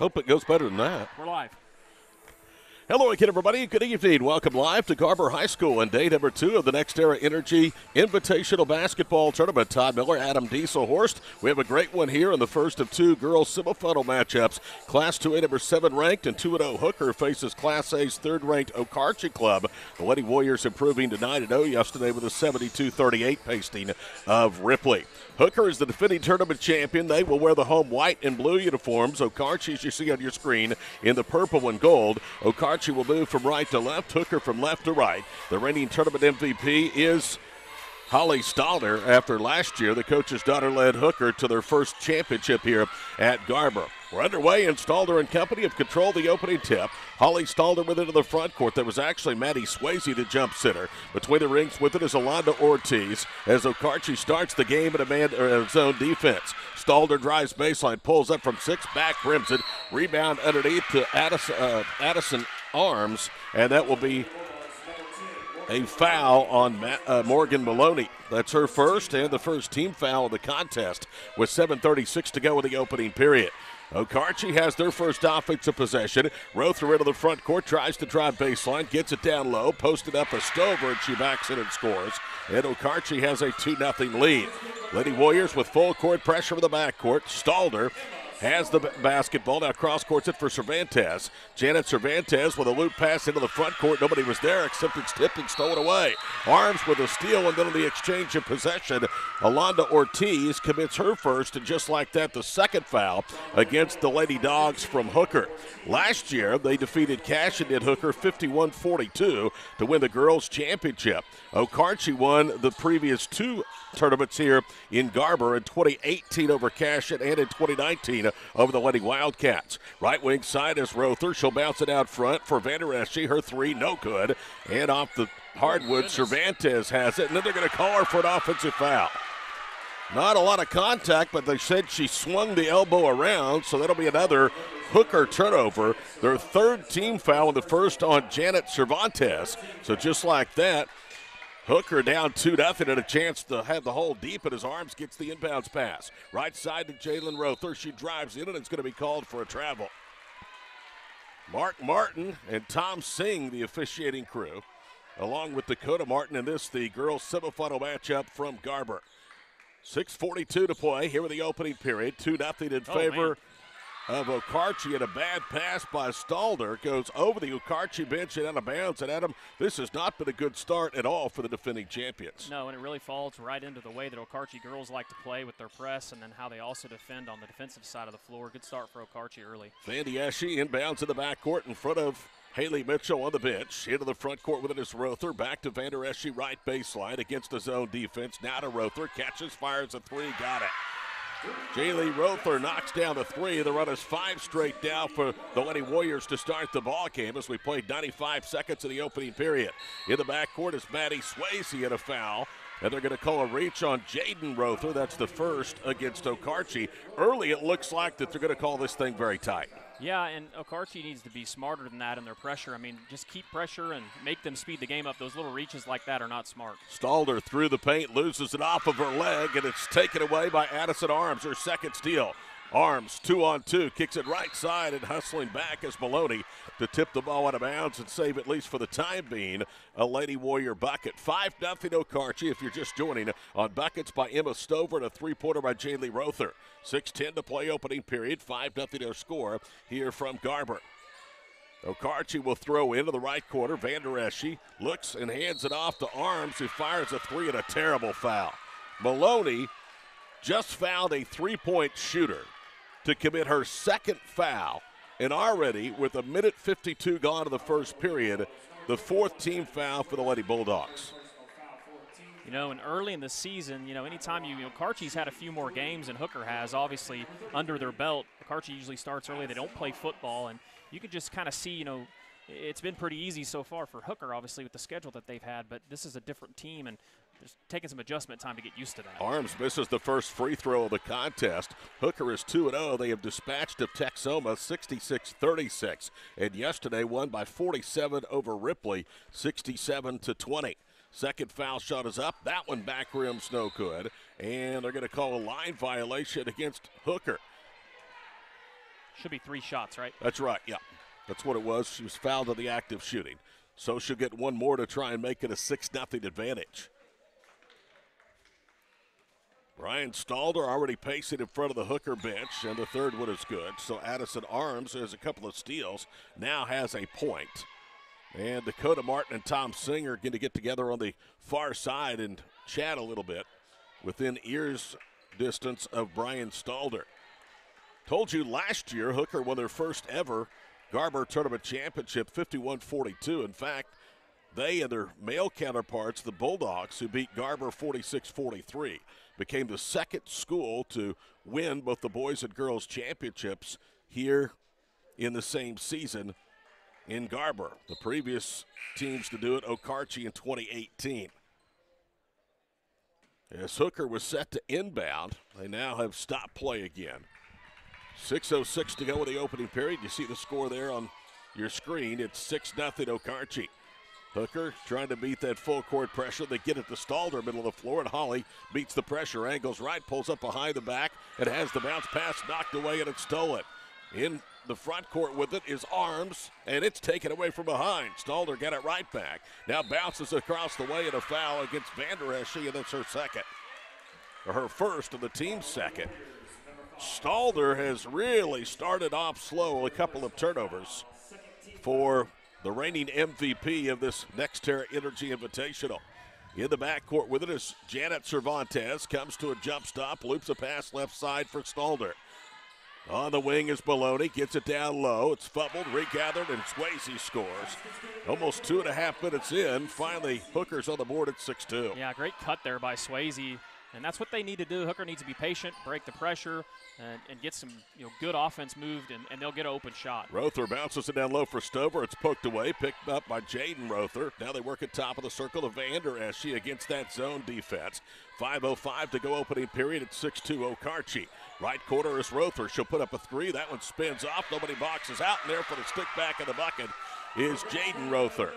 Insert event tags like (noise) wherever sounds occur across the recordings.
Hope it goes better than that. We're live. Hello again, everybody. Good evening. Welcome live to Garber High School and day number two of the NextEra Energy Invitational Basketball Tournament. Todd Miller, Adam Dieselhorst. We have a great one here in the first of two girls semifinal matchups. Class 2A number 7 ranked and 2 0 Hooker faces Class A's third ranked Okarche Club. The Lady Warriors improving to 9 0 yesterday with a 72 38 pasting of Ripley. Hooker is the defending tournament champion. They will wear the home white and blue uniforms. Okarche, as you see on your screen, in the purple and gold. Okarche will move from right to left, Hooker from left to right. The reigning tournament MVP is Holly Stalder. After last year, the coach's daughter led Hooker to their first championship here at Garber. We're underway, and Stalder and company have controlled the opening tip. Holly Stalder with it to the front court. There was actually Maddie Swayze, the jump sitter. Between the rings with it is Alonda Ortiz as Okarche starts the game in a man uh, zone defense. Stalder drives baseline, pulls up from six, back rims it. Rebound underneath to Addison, uh, Addison Arms, and that will be a foul on Matt, uh, Morgan Maloney. That's her first and the first team foul of the contest with 7.36 to go in the opening period. Okarche has their first offensive possession. Rother into the front court, tries to drive baseline, gets it down low, posted up a Stover, and she backs it and scores. And Okarche has a 2 0 lead. Lady Warriors with full court pressure in the backcourt. Stalder has the basketball. Now cross courts it for Cervantes. Janet Cervantes with a loop pass into the front court. Nobody was there except it's tipped and stolen away. Arms with a steal and then the exchange of possession, Alonda Ortiz commits her first, and just like that, the second foul against the Lady Dogs from Hooker. Last year, they defeated Cashion did Hooker 51 42 to win the girls' championship. Okarche won the previous two tournaments here in Garber in 2018 over Cashion and in 2019 over the Lady Wildcats. Right wing side is Rother. She'll bounce it out front for Vander Eschie. Her three, no good. And off the hardwood, Cervantes has it. And then they're going to call her for an offensive foul. Not a lot of contact, but they said she swung the elbow around, so that'll be another hooker turnover. Their third team foul in the first on Janet Cervantes. So just like that, Hooker down 2 0 and a chance to have the hole deep in his arms. Gets the inbounds pass. Right side to Jalen Rother. She drives in and it's going to be called for a travel. Mark Martin and Tom Singh, the officiating crew, along with Dakota Martin in this, the girls' semifinal matchup from Garber. 6.42 to play here in the opening period. 2 0 in Oh, favor man of Okarche and a bad pass by Stalder goes over the Okarche bench and out of bounds. And Adam, this has not been a good start at all for the defending champions. No, and it really falls right into the way that Okarche girls like to play with their press and then how they also defend on the defensive side of the floor. Good start for Okarche early. Vandy Esche inbounds in the backcourt in front of Haley Mitchell on the bench. Into the front court with it is Rother. Back to Vander Eschie, right baseline against the zone defense. Now to Rother. Catches, fires a three. Got it. Jaylee Rother knocks down the three. The run is five straight down for the Lady Warriors to start the ball game as we played 95 seconds of the opening period. In the backcourt is Maddie Swayze at a foul. And they're going to call a reach on Jaden Rother. That's the first against Okarche. Early, it looks like that they're going to call this thing very tight. Yeah, and Okarche needs to be smarter than that in their pressure. I mean, just keep pressure and make them speed the game up. Those little reaches like that are not smart. Stalder through the paint, loses it off of her leg, and it's taken away by Addison Arms, her second steal. Arms, two on two, kicks it right side and hustling back as Maloney to tip the ball out of bounds and save, at least for the time being, a Lady Warrior bucket. 5 0 Okarche if you're just joining on buckets by Emma Stover and a three pointer by Jaylee Rother. 6 10 to play opening period, 5 0 score here from Garber. Okarche will throw into the right corner. Vander Eschie looks and hands it off to Arms, who fires a three and a terrible foul. Maloney just fouled a three point shooter to commit her second foul. And already, with a minute 52 gone in the first period, the fourth team foul for the Lady Bulldogs. You know, and early in the season, you know, anytime you, you know, Karchi's had a few more games than Hooker has, obviously, under their belt. Karchi usually starts early. They don't play football, and you can just kind of see, you know, it's been pretty easy so far for Hooker, obviously, with the schedule that they've had, but this is a different team, and there's taking some adjustment time to get used to that. Arms misses the first free throw of the contest. Hooker is 2 0. They have dispatched of Texoma 66 36. And yesterday won by 47 over Ripley 67 to 20. Second foul shot is up. That one back rim's no good. And they're going to call a line violation against Hooker. Should be three shots, right? That's right. Yeah, that's what it was. She was fouled on the active shooting, so she'll get one more to try and make it a six nothing advantage. Brian Stalder already pacing in front of the hooker bench, and the third one is good. So Addison Arms has a couple of steals, now has a point. And Dakota Martin and Tom Singer going to get together on the far side and chat a little bit within ears distance of Brian Stalder. Told you last year, Hooker won their first ever Garber Tournament Championship 51 42. In fact, they and their male counterparts, the Bulldogs, who beat Garber 46 43, became the second school to win both the boys and girls championships here in the same season in Garber. The previous teams to do it, Okarche in 2018. As Hooker was set to inbound, they now have stopped play again. 6.06 to go in the opening period. You see the score there on your screen. It's 6 0 Okarche. Hooker trying to beat that full court pressure. They get it to Stalder, middle of the floor, and Holly beats the pressure. Angles right, pulls up behind the back, and has the bounce pass knocked away, and it's stolen. In the front court with it is Arms, and it's taken away from behind. Stalder got it right back. Now bounces across the way, and a foul against Vander Eschie, and that's her second. Or her first, and the team's second. Stalder has really started off slow, a couple of turnovers for the reigning MVP of this NextEra Energy Invitational. In the backcourt with it is Janet Cervantes. Comes to a jump stop, loops a pass left side for Stalder. On the wing is Maloney, gets it down low. It's fumbled, regathered, and Swayze scores. Almost two and a half minutes in. Finally, Hooker's on the board at 6 2. Yeah, great cut there by Swayze. And that's what they need to do. Hooker needs to be patient, break the pressure, and, and get some you know good offense moved, and, and they'll get an open shot. Rother bounces it down low for Stover. It's poked away, picked up by Jaden Rother. Now they work at top of the circle to Vander Eschie against that zone defense. 5.05 to go opening period at 6-2 Okarche. Right corner is Rother. She'll put up a three. That one spins off. Nobody boxes out, and there for the stick back in the bucket is Jaden Rother.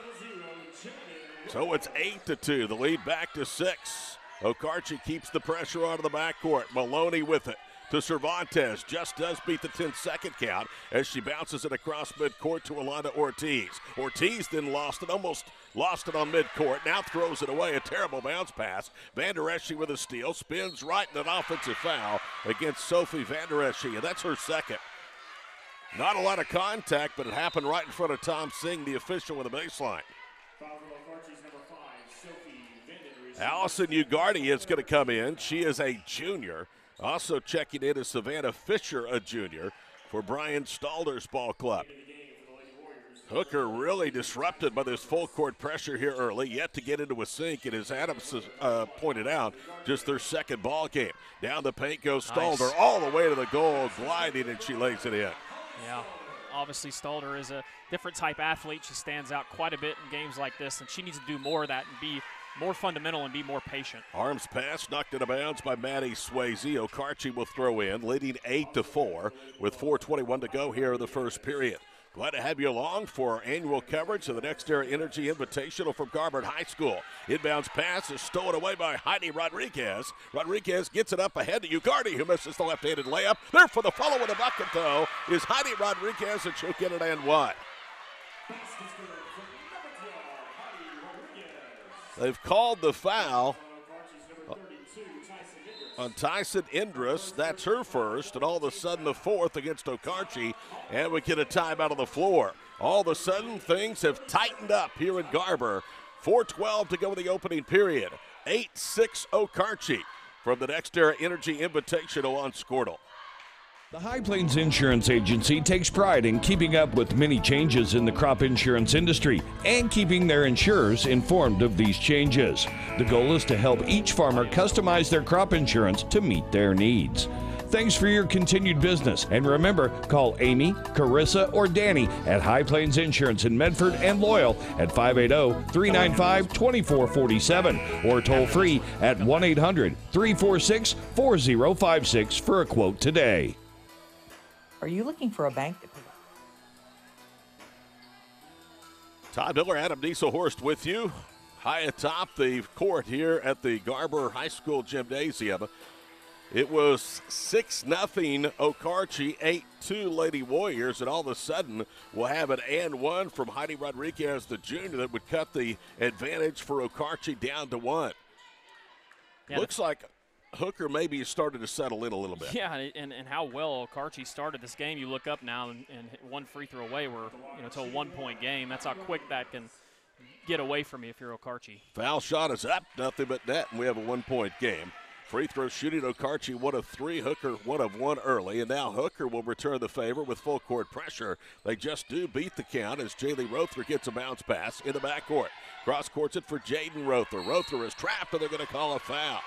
So it's 8 to 2. The lead back to 6. Okarche keeps the pressure out of the backcourt. Maloney with it to Cervantes. Just does beat the 10 second count as she bounces it across midcourt to Alana Ortiz. Ortiz then lost it, almost lost it on midcourt. Now throws it away. A terrible bounce pass. Vander Eschie with a steal. Spins right in an offensive foul against Sophie Vander Eschie, and that's her second. Not a lot of contact, but it happened right in front of Tom Singh, the official with the baseline. Allison Ugardi is going to come in. She is a junior. Also checking in is Savannah Fisher, a junior, for Brian Stalder's ball club. Hooker really disrupted by this full court pressure here early, yet to get into a sink. And as Adams uh, pointed out, just their second ball game. Down the paint goes Stalder nice. all the way to the goal, gliding, and she lays it in. Yeah, obviously Stalder is a different type athlete. She stands out quite a bit in games like this, and she needs to do more of that and be more fundamental and be more patient. Arms pass knocked out of bounds by Maddie Swayze. Okarche will throw in, leading 8 to 4 with 4.21 to go here in the first period. Glad to have you along for our annual coverage of the NextEra Energy Invitational from Garber High School. Inbounds pass is stolen away by Heidi Rodriguez. Rodriguez gets it up ahead to Ugardi, who misses the left-handed layup. There for the follow in the bucket, though, is Heidi Rodriguez, and she'll get it and one. They've called the foul on Tyson Indris. That's her first, and all of a sudden the fourth against Okarche, and we get a timeout on the floor. All of a sudden things have tightened up here in Garber. 4:12 to go in the opening period. 8-6 Okarche from the NextEra Energy Invitational on Skordle. The High Plains Insurance Agency takes pride in keeping up with many changes in the crop insurance industry and keeping their insurers informed of these changes. The goal is to help each farmer customize their crop insurance to meet their needs. Thanks for your continued business. And remember, call Amy, Carissa, or Danny at High Plains Insurance in Medford and Loyal at 580 395 2447 or toll free at 1 800 346 4056 for a quote today. Are you looking for a bank that Todd Miller, Adam Dieselhorst with you. High atop the court here at the Garber High School Gymnasium. It was 6 nothing Okarche, 8 2 Lady Warriors, and all of a sudden we'll have an and one from Heidi Rodriguez, the junior, that would cut the advantage for Okarche down to one. Yeah, Looks like Hooker maybe started to settle in a little bit. Yeah, and, and how well Okarche started this game. You look up now and, and one free throw away. We're you know to a one point game. That's how quick that can get away from you if you're Okarche. Foul shot is up, nothing but net, and we have a one point game. Free throw shooting Okarche one of three, Hooker one of one early, and now Hooker will return the favor with full court pressure. They just do beat the count as Jaylee Rother gets a bounce pass in the backcourt. Cross courts it for Jaden Rother. Rother is trapped, and they're going to call a foul.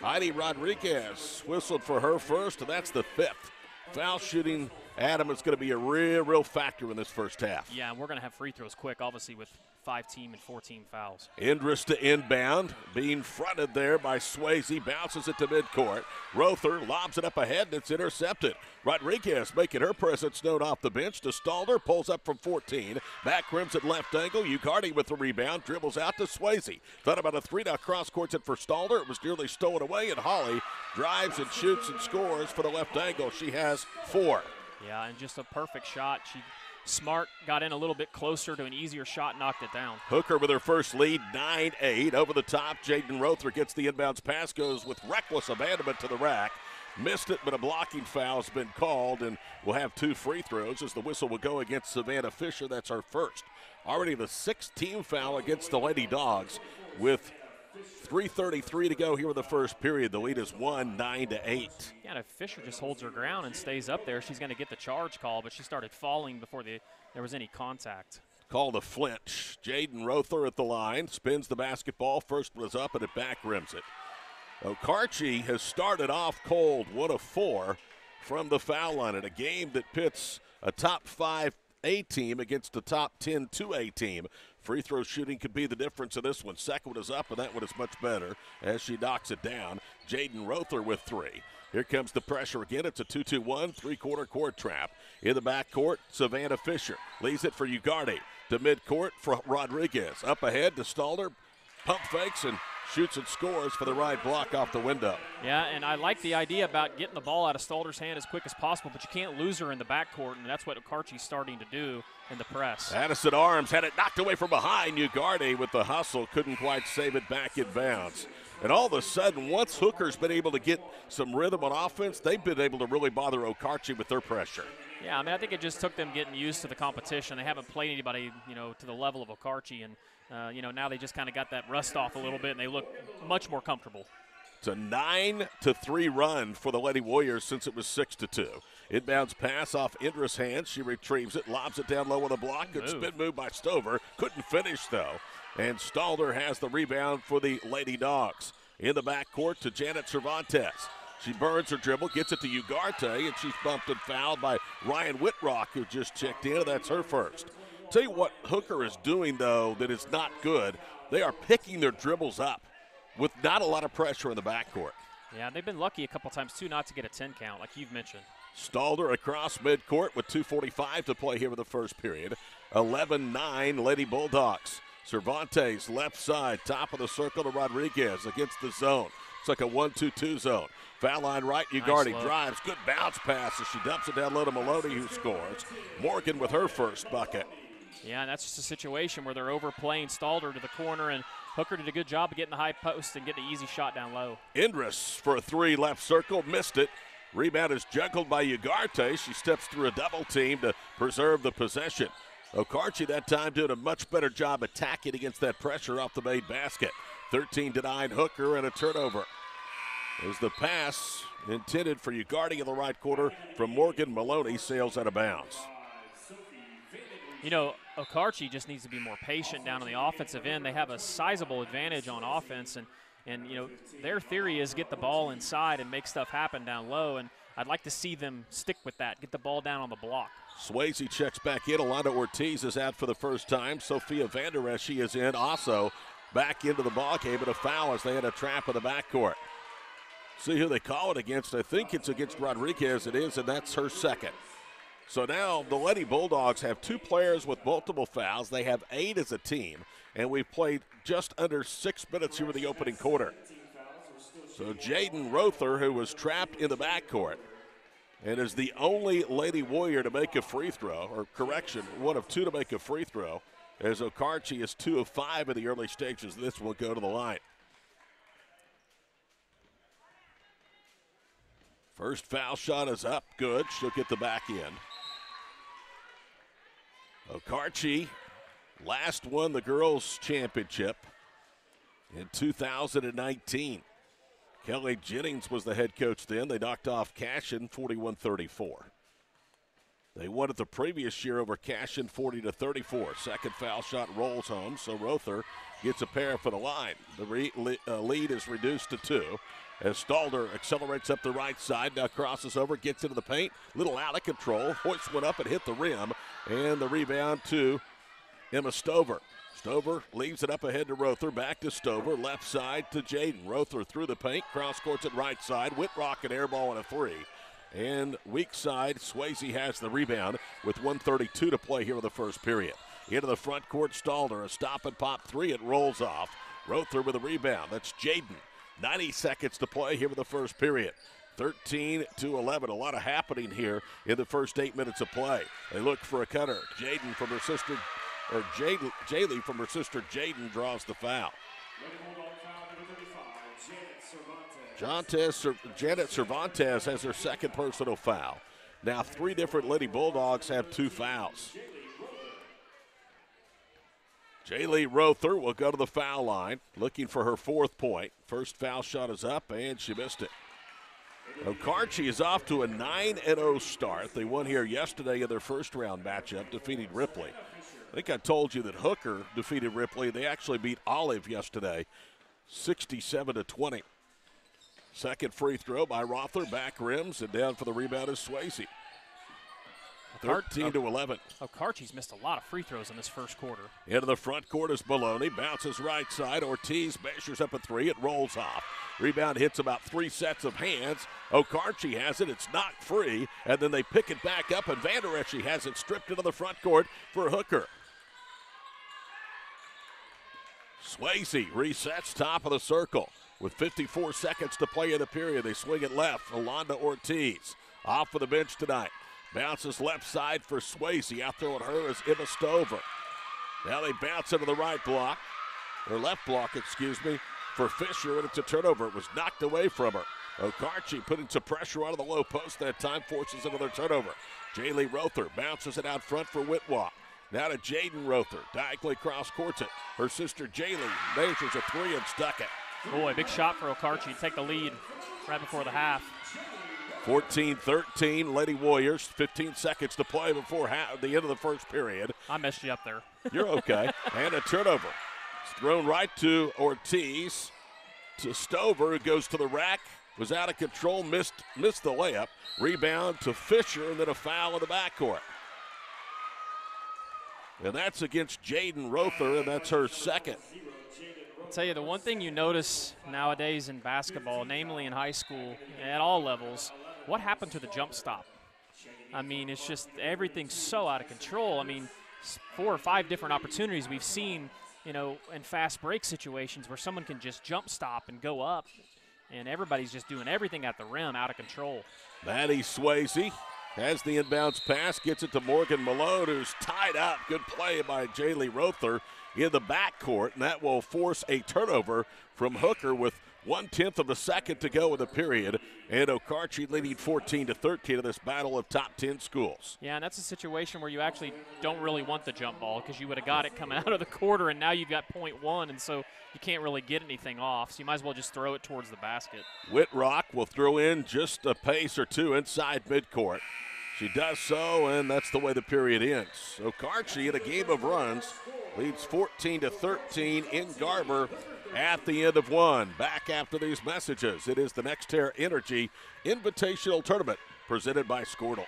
Heidi Rodriguez whistled for her first, and that's the fifth. Foul shooting, Adam, is going to be a real, real factor in this first half. Yeah, and we're going to have free throws quick, obviously, with five team and 14 fouls. Indris to inbound, being fronted there by Swayze, bounces it to midcourt. Rother lobs it up ahead and it's intercepted. Rodriguez making her presence known off the bench to Stalder, pulls up from 14. Back rims at left angle. Ugardi with the rebound, dribbles out to Swayze. Thought about a three, now cross courts it for Stalder. It was nearly stolen away, and Holly drives and shoots and scores for the left angle. She has four. Yeah, and just a perfect shot. She Smart got in a little bit closer to an easier shot, knocked it down. Hooker with her first lead, 9 8. Over the top, Jaden Rother gets the inbounds pass, goes with reckless abandonment to the rack. Missed it, but a blocking foul has been called, and we'll have two free throws as the whistle will go against Savannah Fisher. That's her first. Already the sixth team foul against the Lady Dogs with 3.33 to go here in the first period. The lead is 1 9 to 8. Yeah, if Fisher just holds her ground and stays up there, she's going to get the charge call, but she started falling before the, there was any contact. Call the flinch. Jaden Rother at the line, spins the basketball. First was up and it back rims it. Okarche has started off cold, one of four from the foul line in a game that pits a top five A team against a top 10 2A team. Free throw shooting could be the difference in this one. Second one is up, and that one is much better as she knocks it down. Jaden Rother with three. Here comes the pressure again. It's a 2 2 1, three quarter court trap. In the backcourt, Savannah Fisher leaves it for Ugardi. To midcourt for Rodriguez. Up ahead to Stalder. Pump fakes and shoots and scores for the right block off the window. Yeah, and I like the idea about getting the ball out of Stalder's hand as quick as possible, but you can't lose her in the backcourt, and that's what Okarche's starting to do in the press. Addison Arms had it knocked away from behind. Ugardi with the hustle couldn't quite save it back in bounds. And all of a sudden, once Hooker's been able to get some rhythm on offense, they've been able to really bother Okarche with their pressure. Yeah, I mean, I think it just took them getting used to the competition. They haven't played anybody, you know, to the level of Okarche, and uh, you know, now they just kind of got that rust off a little bit, and they look much more comfortable. It's a nine to three run for the Lady Warriors since it was six to two. Inbounds pass off Indris' hands. She retrieves it, lobs it down low on the block. Good move. spin move by Stover. Couldn't finish though. And Stalder has the rebound for the Lady Dogs. In the backcourt to Janet Cervantes. She burns her dribble, gets it to Ugarte, and she's bumped and fouled by Ryan Whitrock, who just checked in. That's her first. Tell you what Hooker is doing, though, that is not good. They are picking their dribbles up with not a lot of pressure in the backcourt. Yeah, they've been lucky a couple times, too, not to get a 10 count, like you've mentioned. Stalder across midcourt with 2.45 to play here in the first period. 11 9 Lady Bulldogs. Cervantes left side, top of the circle to Rodriguez against the zone. It's like a 1 2 2 zone. Foul line right, Ugardi nice drives. Good bounce pass as she dumps it down low to Maloney, who scores. Morgan with her first bucket. Yeah, and that's just a situation where they're overplaying Stalder to the corner, and Hooker did a good job of getting the high post and getting an easy shot down low. Indris for a three left circle, missed it. Rebound is juggled by Ugarte. She steps through a double team to preserve the possession. Okarche that time doing a much better job attacking against that pressure off the made basket. 13 to 9 Hooker and a turnover. As the pass intended for Ugarte in the right quarter from Morgan Maloney sails out of bounds. You know, Okarche just needs to be more patient down on the offensive end. They have a sizable advantage on offense, and and you know their theory is get the ball inside and make stuff happen down low. And I'd like to see them stick with that, get the ball down on the block. Swayze checks back in. Alana Ortiz is out for the first time. Sophia Vander Esch is in also back into the ball game, but a foul as they had a trap in the backcourt. See who they call it against. I think it's against Rodriguez. It is, and that's her second. So now the Lady Bulldogs have two players with multiple fouls. They have eight as a team, and we've played just under six minutes here in the opening quarter. So Jaden Rother, who was trapped in the backcourt and is the only Lady Warrior to make a free throw, or correction, one of two to make a free throw, as Okarche is two of five in the early stages. This will go to the line. First foul shot is up. Good. She'll get the back end. Okarche last won the girls' championship in 2019. Kelly Jennings was the head coach then. They knocked off Cashion 41 34. They won it the previous year over Cashion 40 to 34. Second foul shot rolls home, so Rother gets a pair for the line. The re- uh, lead is reduced to two as Stalder accelerates up the right side, now crosses over, gets into the paint, little out of control, hoists one up and hit the rim, and the rebound to Emma Stover. Stover leaves it up ahead to Rother. Back to Stover. Left side to Jaden. Rother through the paint. Cross courts at right side. Whitrock an air ball and a three. And weak side, Swayze has the rebound with 132 to play here in the first period. Into the front court, Stalder. A stop and pop three. It rolls off. Rother with a rebound. That's Jaden. 90 seconds to play here in the first period. 13 to 11. A lot of happening here in the first eight minutes of play. They look for a cutter. Jaden from her sister or Jaylee from her sister Jaden draws the foul. Janet Cervantes has her second personal foul. Now, three different Liddy Bulldogs have two fouls. Jaylee Rother will go to the foul line, looking for her fourth point. First foul shot is up, and she missed it. Okarche is off to a 9 0 start. They won here yesterday in their first round matchup, defeating Ripley. I think I told you that Hooker defeated Ripley. They actually beat Olive yesterday, 67 to 20. Second free throw by Rother, back rims, and down for the rebound is Swayze. 13 to 11. Okarche's missed a lot of free throws in this first quarter. Into the front court is Maloney. Bounces right side. Ortiz measures up a three. It rolls off. Rebound hits about three sets of hands. Okarche has it. It's knocked free. And then they pick it back up, and Vander Eschie has it stripped into the front court for Hooker. Swayze resets top of the circle. With 54 seconds to play in the period, they swing it left. Alonda Ortiz off of the bench tonight. Bounces left side for Swayze. Out there on her is Emma Stover. Now they bounce into the right block, or left block, excuse me, for Fisher, and it's a turnover. It was knocked away from her. Okarche putting some pressure out of the low post that time, forces another turnover. Jaylee Rother bounces it out front for Whitrock. Now to Jaden Rother. Diagonally cross courts it. Her sister Jaylee measures a three and stuck it. Boy, big shot for Okarche. Take the lead right before the half. 14 13, Lady Warriors. 15 seconds to play before half, the end of the first period. I messed you up there. (laughs) You're okay. and a turnover. It's thrown right to Ortiz. To Stover, who goes to the rack. Was out of control, missed missed the layup. Rebound to Fisher, and then a foul in the backcourt. And that's against Jaden Rother, and that's her second. I'll tell you, the one thing you notice nowadays in basketball, namely in high school, at all levels, what happened to the jump stop? I mean, it's just everything's so out of control. I mean, four or five different opportunities we've seen, you know, in fast break situations where someone can just jump stop and go up, and everybody's just doing everything at the rim out of control. Maddie Swayze has the inbounds pass, gets it to Morgan Malone, who's tied up. Good play by Jaylee Rother in the backcourt, and that will force a turnover from Hooker with one tenth of a second to go in the period, and Okarche leading 14 to 13 in this battle of top 10 schools. Yeah, and that's a situation where you actually don't really want the jump ball because you would have got it coming (laughs) out of the quarter, and now you've got point one, and so you can't really get anything off. So you might as well just throw it towards the basket. Whitrock will throw in just a pace or two inside midcourt. She does so, and that's the way the period ends. Okarche in a game of runs leads 14 to 13 in Garber at the end of one. Back after these messages, it is the NextEra Energy Invitational Tournament presented by Skordle.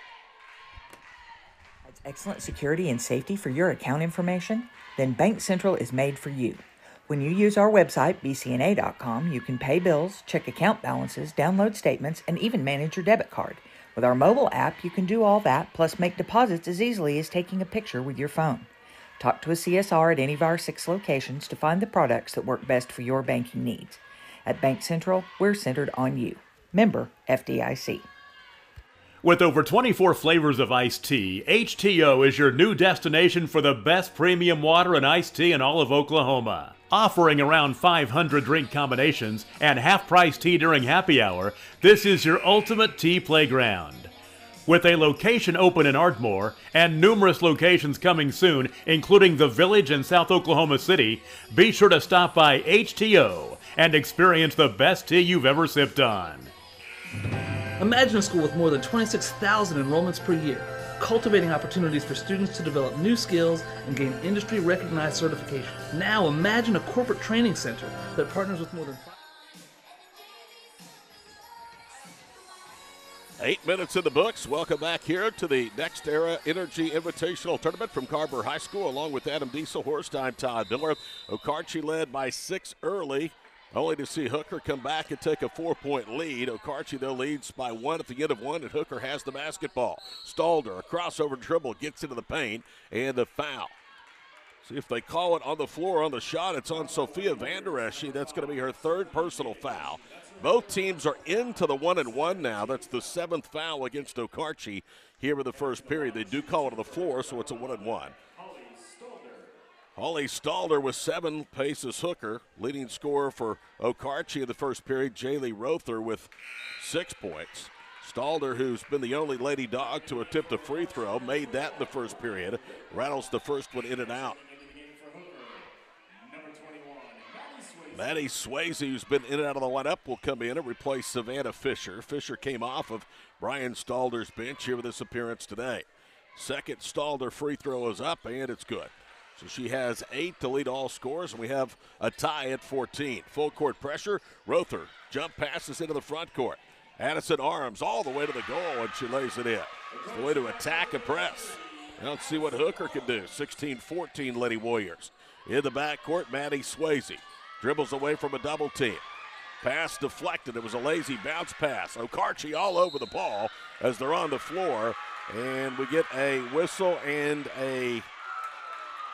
Excellent security and safety for your account information? Then Bank Central is made for you. When you use our website, bcna.com, you can pay bills, check account balances, download statements, and even manage your debit card. With our mobile app, you can do all that, plus make deposits as easily as taking a picture with your phone. Talk to a CSR at any of our six locations to find the products that work best for your banking needs. At Bank Central, we're centered on you. Member FDIC. With over 24 flavors of iced tea, HTO is your new destination for the best premium water and iced tea in all of Oklahoma. Offering around 500 drink combinations and half price tea during happy hour, this is your ultimate tea playground. With a location open in Ardmore and numerous locations coming soon, including the Village in South Oklahoma City, be sure to stop by HTO and experience the best tea you've ever sipped on. Imagine a school with more than 26,000 enrollments per year, cultivating opportunities for students to develop new skills and gain industry recognized certification. Now imagine a corporate training center that partners with more than Eight minutes in the books. Welcome back here to the NextEra Energy Invitational Tournament from Garber High School, along with Adam Dieselhorst. I'm Todd Miller. Okarche led by six early, only to see Hooker come back and take a four point lead. Okarche, though, leads by one at the end of one, and Hooker has the basketball. Stalder, a crossover dribble, gets into the paint, and the foul. See if they call it on the floor on the shot. It's on Sophia Vandereshi. That's going to be her third personal foul. Both teams are into the one and one now. That's the seventh foul against Okarche here in the first period. They do call it on the floor, so it's a one and one. Holly Stalder with seven paces hooker, leading scorer for Okarche in the first period. Jaylee Rother with six points. Stalder, who's been the only lady dog to attempt a free throw, made that in the first period. Rattles the first one in and out. Maddie Swayze, who's been in and out of the lineup, will come in and replace Savannah Fisher. Fisher came off of Brian Stalder's bench here with this appearance today. Second Stalder free throw is up, and it's good. So she has eight to lead all scores, and we have a tie at 14. Full court pressure. Rother jump passes into the front court. Addison arms all the way to the goal, and she lays it in. It's the way to attack and press. Now let's see what Hooker can do. 16 14 Lady Warriors. In the backcourt, Maddie Swayze dribbles away from a double team. Pass deflected. It was a lazy bounce pass. Okarche all over the ball as they're on the floor. And we get a whistle and a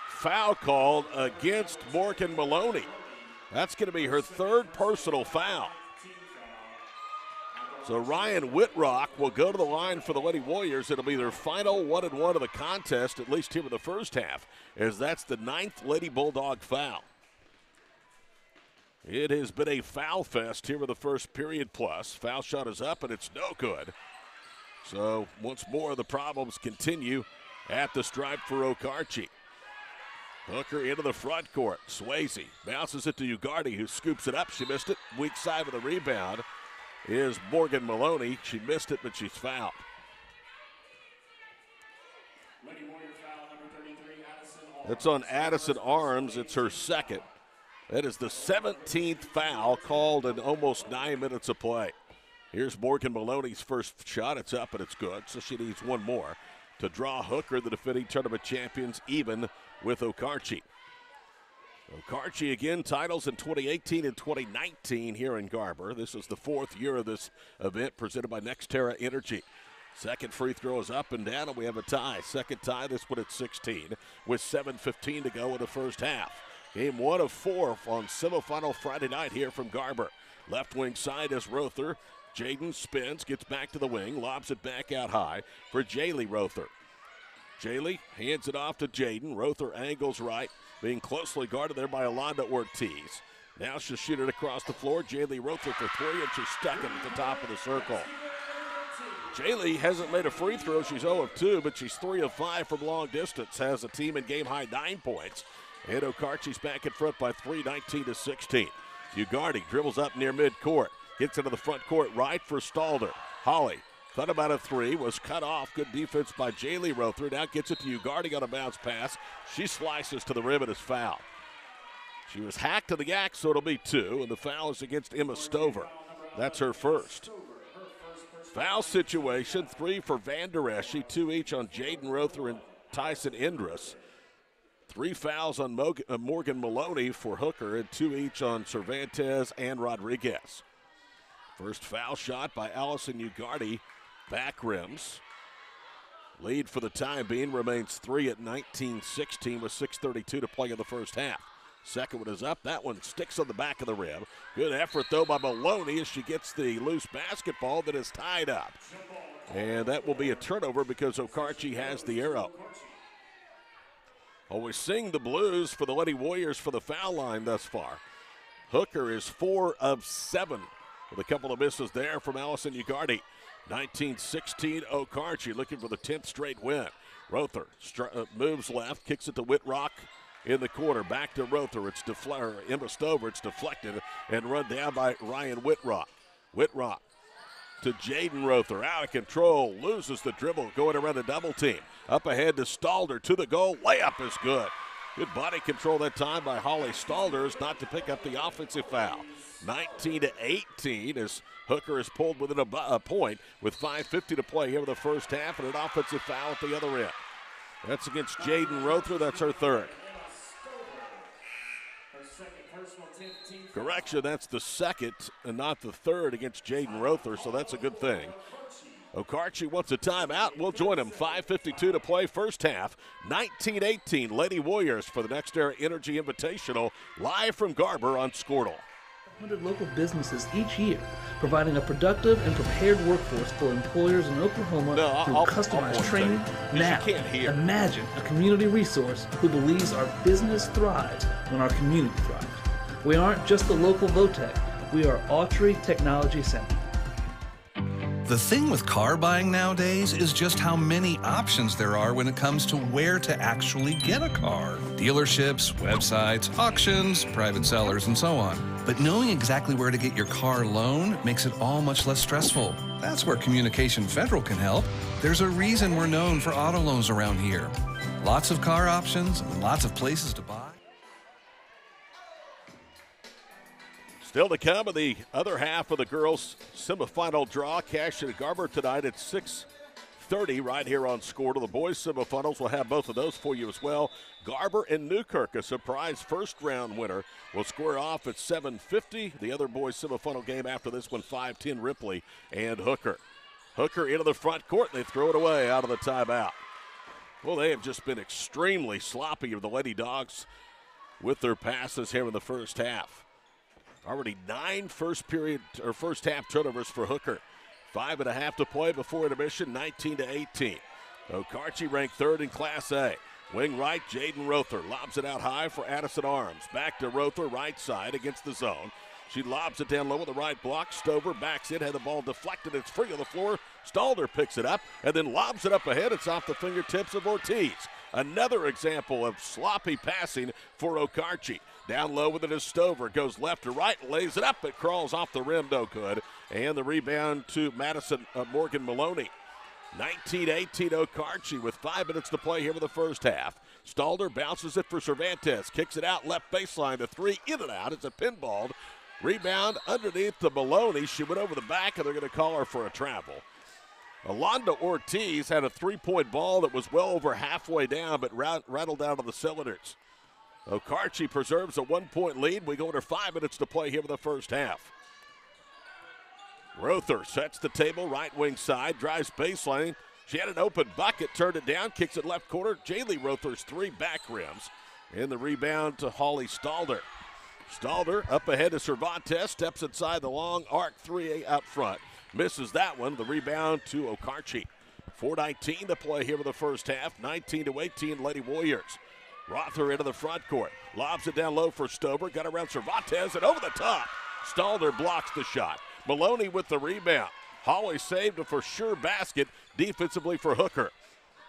foul called against Morgan Maloney. That's going to be her third personal foul. So Ryan Whitrock will go to the line for the Lady Warriors. It'll be their final one and one of the contest, at least here in the first half, as that's the ninth Lady Bulldog foul. It has been a foul fest here with the first period plus. Foul shot is up and it's no good. So once more the problems continue at the stripe for Okarche. Hooker into the front court. Swayze bounces it to Ugardi, who scoops it up. She missed it. Weak side of the rebound is Morgan Maloney. She missed it, but she's fouled. It's on Addison Arms. It's her second. That is the 17th foul called in almost nine minutes of play. Here's Morgan Maloney's first shot. It's up and it's good, so she needs one more to draw Hooker, the defending tournament champions, even with Okarche. Okarche again, titles in 2018 and 2019 here in Garber. This is the fourth year of this event presented by NextEra Energy. Second free throw is up and down, and we have a tie. Second tie, this one at 16, with 7.15 to go in the first half. Game one of four on semifinal Friday night here from Garber. Left wing side is Rother. Jaden spins, gets back to the wing, lobs it back out high for Jaylee Rother. Jaylee hands it off to Jaden. Rother angles right, being closely guarded there by Alonda Ortiz. Now she'll shoot it across the floor. Jaylee Rother for three, and she's stuck it at the top of the circle. Jaylee hasn't made a free throw. She's 0 of 2, but she's 3 of 5 from long distance. Has a team in game high nine points. And Okarche's back in front by 3, 19 to 16. Ugardi dribbles up near midcourt. Gets into the front court right for Stalder. Holly cut him out of three, was cut off. Good defense by Jaylee Rother. Now gets it to Ugardi on a bounce pass. She slices to the rim and is fouled. She was hacked to the yak, so it'll be two, and the foul is against Emma Stover. That's her first. Foul situation, three for Van Der Esch, two each on Jaden Rother and Tyson Indris. Three fouls on uh, Morgan Maloney for Hooker, and two each on Cervantes and Rodriguez. First foul shot by Allison Ugardi, back rims. Lead for the time being remains three at 19 16 with 6.32 to play in the first half. Second one is up. That one sticks on the back of the rim. Good effort, though, by Maloney as she gets the loose basketball that is tied up. And that will be a turnover because Okarche has the arrow. Always sing the blues for the Lady Warriors for the foul line thus far. Hooker is four of seven with a couple of misses there from Allison Ugardi. 1916 Okarche looking for the 10th straight win. Rother uh, moves left, kicks it to Whitrock in the corner. Back to Rother. It's deflected. Emma Stover. It's deflected and run down by Ryan Whitrock. Whitrock to Jaden Rother. Out of control. Loses the dribble. Going around a double team. Up ahead to Stalder. To the goal. Layup is good. Good body control that time by Holly Stalders not to pick up the offensive foul. 19 to 18 as Hooker is pulled within a, a point with 5.50 to play here in the first half and an offensive foul at the other end. That's against Jaden Rother. That's her third. Correction, that's the second and not the third against Jaden Rother, so that's a good thing. Okarche wants a timeout. We'll join him. 5.52 to play first half. 19-18 Lady Warriors for the NextEra Energy Invitational live from Garber on Skordle. 100 local businesses each year, providing a productive and prepared workforce for employers in Oklahoma no, through I'll, customized I'll training. Now, imagine a community resource who believes our business thrives when our community thrives. We aren't just the local Votech, we are Autry Technology Center. The thing with car buying nowadays is just how many options there are when it comes to where to actually get a car. Dealerships, websites, auctions, private sellers, and so on. But knowing exactly where to get your car loan makes it all much less stressful. That's where Communication Federal can help. There's a reason we're known for auto loans around here. Lots of car options and lots of places to buy. Still to come in the other half of the girls' semifinal draw. Cash at Garber tonight at 6:30 right here on Score. To the boys' semifinals, we'll have both of those for you as well. Garber and Newkirk, a surprise first round winner, will square off at 7:50. The other boys' semifinal game after this one, 5:10 Ripley and Hooker. Hooker into the front court. They throw it away out of the timeout. Well, they have just been extremely sloppy of the Lady Dogs with their passes here in the first half. Already nine first period or first half turnovers for Hooker. Five and a half to play before intermission, 19 to 18. Okarche ranked third in Class A. Wing right, Jaden Rother lobs it out high for Addison Arms. Back to Rother, right side against the zone. She lobs it down low with the right block. Stover backs in, had the ball deflected. It's free on the floor. Stalder picks it up and then lobs it up ahead. It's off the fingertips of Ortiz. Another example of sloppy passing for Okarche. Down low with it is Stover. Goes left to right, lays it up. It crawls off the rim, no good. And the rebound to Madison uh, Morgan Maloney. 19-18 Okarche with five minutes to play here in the first half. Stalder bounces it for Cervantes. Kicks it out left baseline. The three in and out. It's a pinball. Rebound underneath to Maloney. She went over the back, and they're going to call her for a travel. Alonda Ortiz had a three-point ball that was well over halfway down, but rattled out of the cylinders. Okarche preserves a one point lead. We go under five minutes to play here in the first half. Rother sets the table, right wing side, drives baseline. She had an open bucket, turned it down, kicks it left corner. Jaylee Rother's three back rims. And the rebound to Holly Stalder. Stalder up ahead to Cervantes, steps inside the long arc 3A up front. Misses that one. The rebound to Okarche. 4.19 to play here in the first half. 19 to 18, Lady Warriors. Rother into the front court. Lobs it down low for Stover. Got around Cervantes and over the top. Stalder blocks the shot. Maloney with the rebound. Holly saved a for sure basket defensively for Hooker.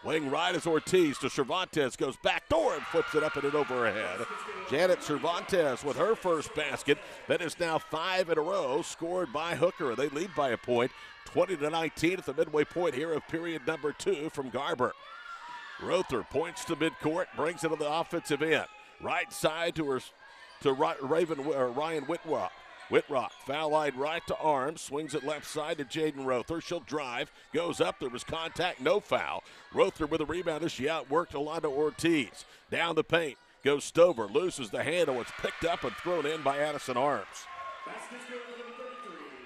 Wing right is Ortiz to Cervantes, goes back door and flips it up and it over her head. Janet Cervantes with her first basket. That is now five in a row scored by Hooker. They lead by a point, 20 to 19 at the midway point here of period number two from Garber. Rother points to midcourt, brings it to the offensive end. Right side to her to Raven or Ryan Whitrock. Whitrock, foul line right to Arms, swings it left side to Jaden Rother. She'll drive, goes up. There was contact, no foul. Rother with a rebound as she outworked Alonda Ortiz. Down the paint goes Stover, loses the handle. It's picked up and thrown in by Addison Arms.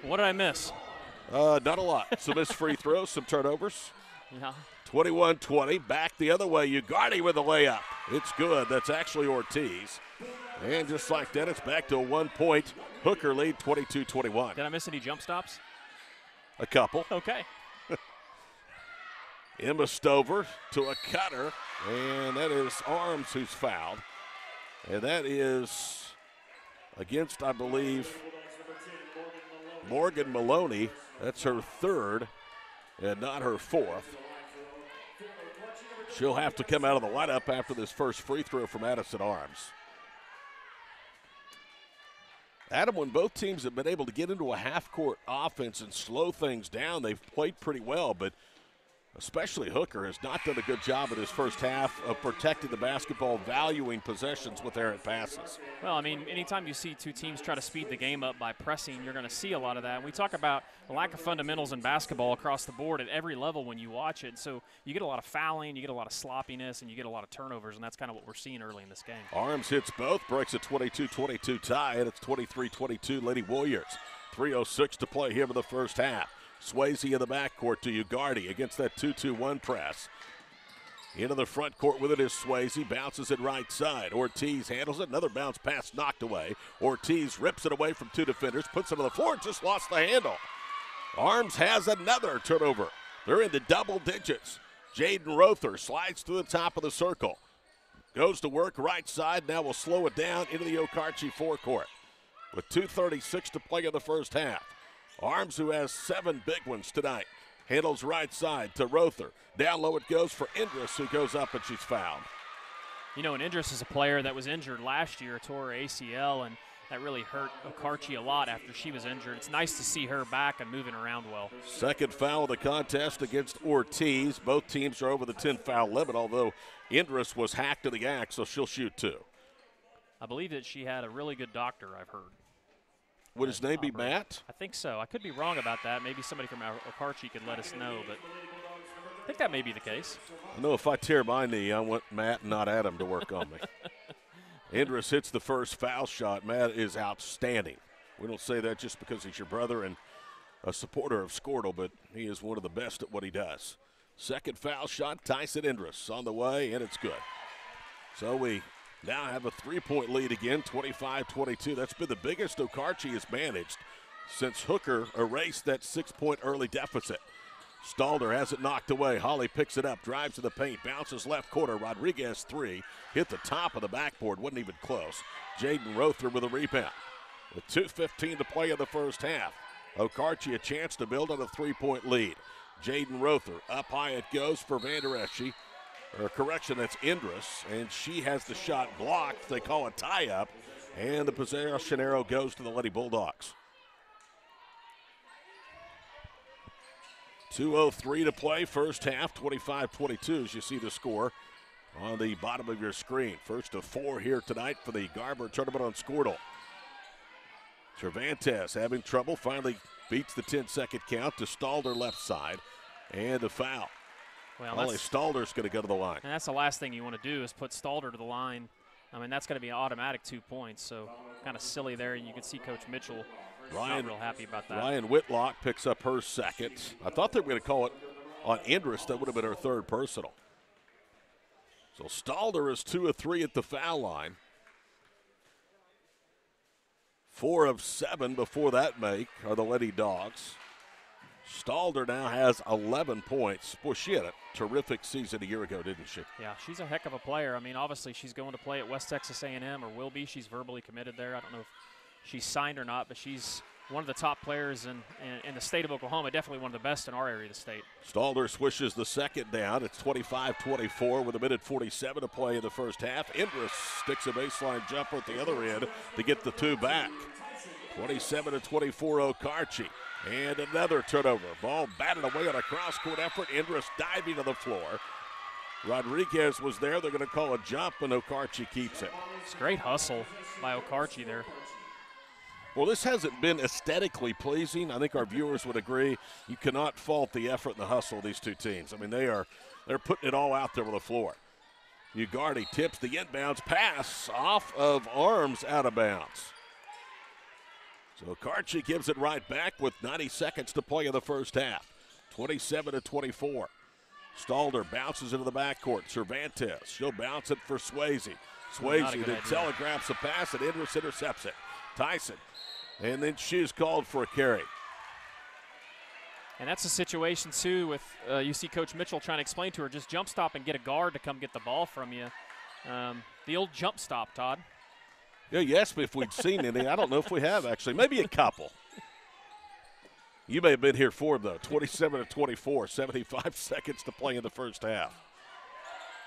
What did I miss? Uh, not a lot. some missed free throws, some turnovers. Yeah. 21 20. Back the other way. Ugardi with a layup. It's good. That's actually Ortiz. And just like that, it's back to a one point Hooker lead 22 21. Did I miss any jump stops? A couple. Okay. (laughs) Emma Stover to a cutter. And that is Arms who's fouled. And that is against, I believe, Morgan Maloney. That's her third and not her fourth. She'll have to come out of the lineup after this first free throw from Addison Arms. Adam, when both teams have been able to get into a half court offense and slow things down, they've played pretty well, but especially Hooker, has not done a good job in his first half of protecting the basketball, valuing possessions with errant passes. Well, I mean, anytime you see two teams try to speed the game up by pressing, you're going to see a lot of that. And we talk about the lack of fundamentals in basketball across the board at every level when you watch it. So you get a lot of fouling, you get a lot of sloppiness, and you get a lot of turnovers, and that's kind of what we're seeing early in this game. Arms hits both, breaks a 22 22 tie, and it's 23 22 Lady Warriors. 3.06 to play here in the first half. Swayze in the backcourt to Ugardi against that 2 2 1 press. Into the front court with it is Swayze. Bounces it right side. Ortiz handles it. Another bounce pass knocked away. Ortiz rips it away from two defenders, puts it on the floor, just lost the handle. Arms has another turnover. They're into double digits. Jaden Rother slides to the top of the circle. Goes to work right side. Now will slow it down into the Okarche forecourt. With 2.36 to play in the first half. Arms, who has seven big ones tonight, handles right side to Rother. Down low it goes for Indris, who goes up and she's fouled. You know, and Indris is a player that was injured last year, tore ACL, and that really hurt Okarche a lot after she was injured. It's nice to see her back and moving around well. Second foul of the contest against Ortiz. Both teams are over the 10 foul limit, although Indris was hacked to the axe, so she'll shoot two. I believe that she had a really good doctor, I've heard. Would his name be Matt? I think so. I could be wrong about that. Maybe somebody from Okarche could let us know, but I think that may be the case. I know if I tear my knee, I want Matt not Adam to work on me. (laughs) Indris hits the first foul shot. Matt is outstanding. We don't say that just because he's your brother and a supporter of Skordle, but he is one of the best at what he does. Second foul shot, Tyson Indris on the way, and it's good. So we now have a three point lead again, 25 22. That's been the biggest Okarche has managed since Hooker erased that six point early deficit. Stalder has it knocked away. Holly picks it up, drives to the paint, bounces left corner. Rodriguez three, hit the top of the backboard, wasn't even close. Jaden Rother with a rebound. With 2.15 to play in the first half, Okarche a chance to build on a three point lead. Jaden Rother up high it goes for Vander Eschie or correction, that's Indris, and she has the shot blocked. They call a tie up, and the possession arrow goes to the Lady Bulldogs. 2.03 to play, first half, 25 22, as you see the score on the bottom of your screen. First of four here tonight for the Garber tournament on Skordle. Cervantes having trouble, finally beats the 10 second count to Stalder left side, and the foul. Well, Only Stalder's going to go to the line. And that's the last thing you want to do is put Stalder to the line. I mean, that's going to be an automatic two points. So kind of silly there. And you can see Coach Mitchell Ryan, not real happy about that. Ryan Whitrock picks up her second. I thought they were going to call it on Indris. That would have been her third personal. So Stalder is two of three at the foul line. Four of seven before that make are the Letty Dogs. Stalder now has 11 points. Boy, she had a terrific season a year ago, didn't she? Yeah, she's a heck of a player. I mean, obviously she's going to play at West Texas A&M or will be. She's verbally committed there. I don't know if she's signed or not, but she's one of the top players in, in, in, the state of Oklahoma, definitely one of the best in our area of the state. Stalder swishes the second down. It's 25 24 with a minute 47 to play in the first half. Indris sticks a baseline jumper at the other end to get the two back. 27 to 24 Okarche. And another turnover. Ball batted away on a cross court effort. Indris diving to the floor. Rodriguez was there. They're going to call a jump, and Okarche keeps it. It's great hustle by Okarche there. Well, this hasn't been aesthetically pleasing. I think our viewers would agree. You cannot fault the effort and the hustle of these two teams. I mean, they are they're putting it all out there on the floor. Ugardi tips the inbounds pass off of arms out of bounds. So Karchi gives it right back with 90 seconds to play in the first half. 27 to 24. Stalder bounces into the backcourt. Cervantes. She'll bounce it for Swayze. Swayze then telegraphs a pass, and Indris intercepts it. Tyson. And then she's called for a carry. And that's a situation too with uh, you see Coach Mitchell trying to explain to her just jump stop and get a guard to come get the ball from you. Um, the old jump stop, Todd. Yeah, you asked me if we'd seen any. I don't know if we have actually. Maybe a couple. You may have been here for them, though. 27 to 24, 75 (laughs) seconds to play in the first half.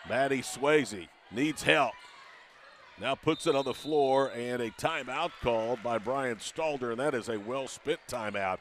Maddie Swayze needs help. Now puts it on the floor, and a timeout called by Brian Stalder, and that is a well spent timeout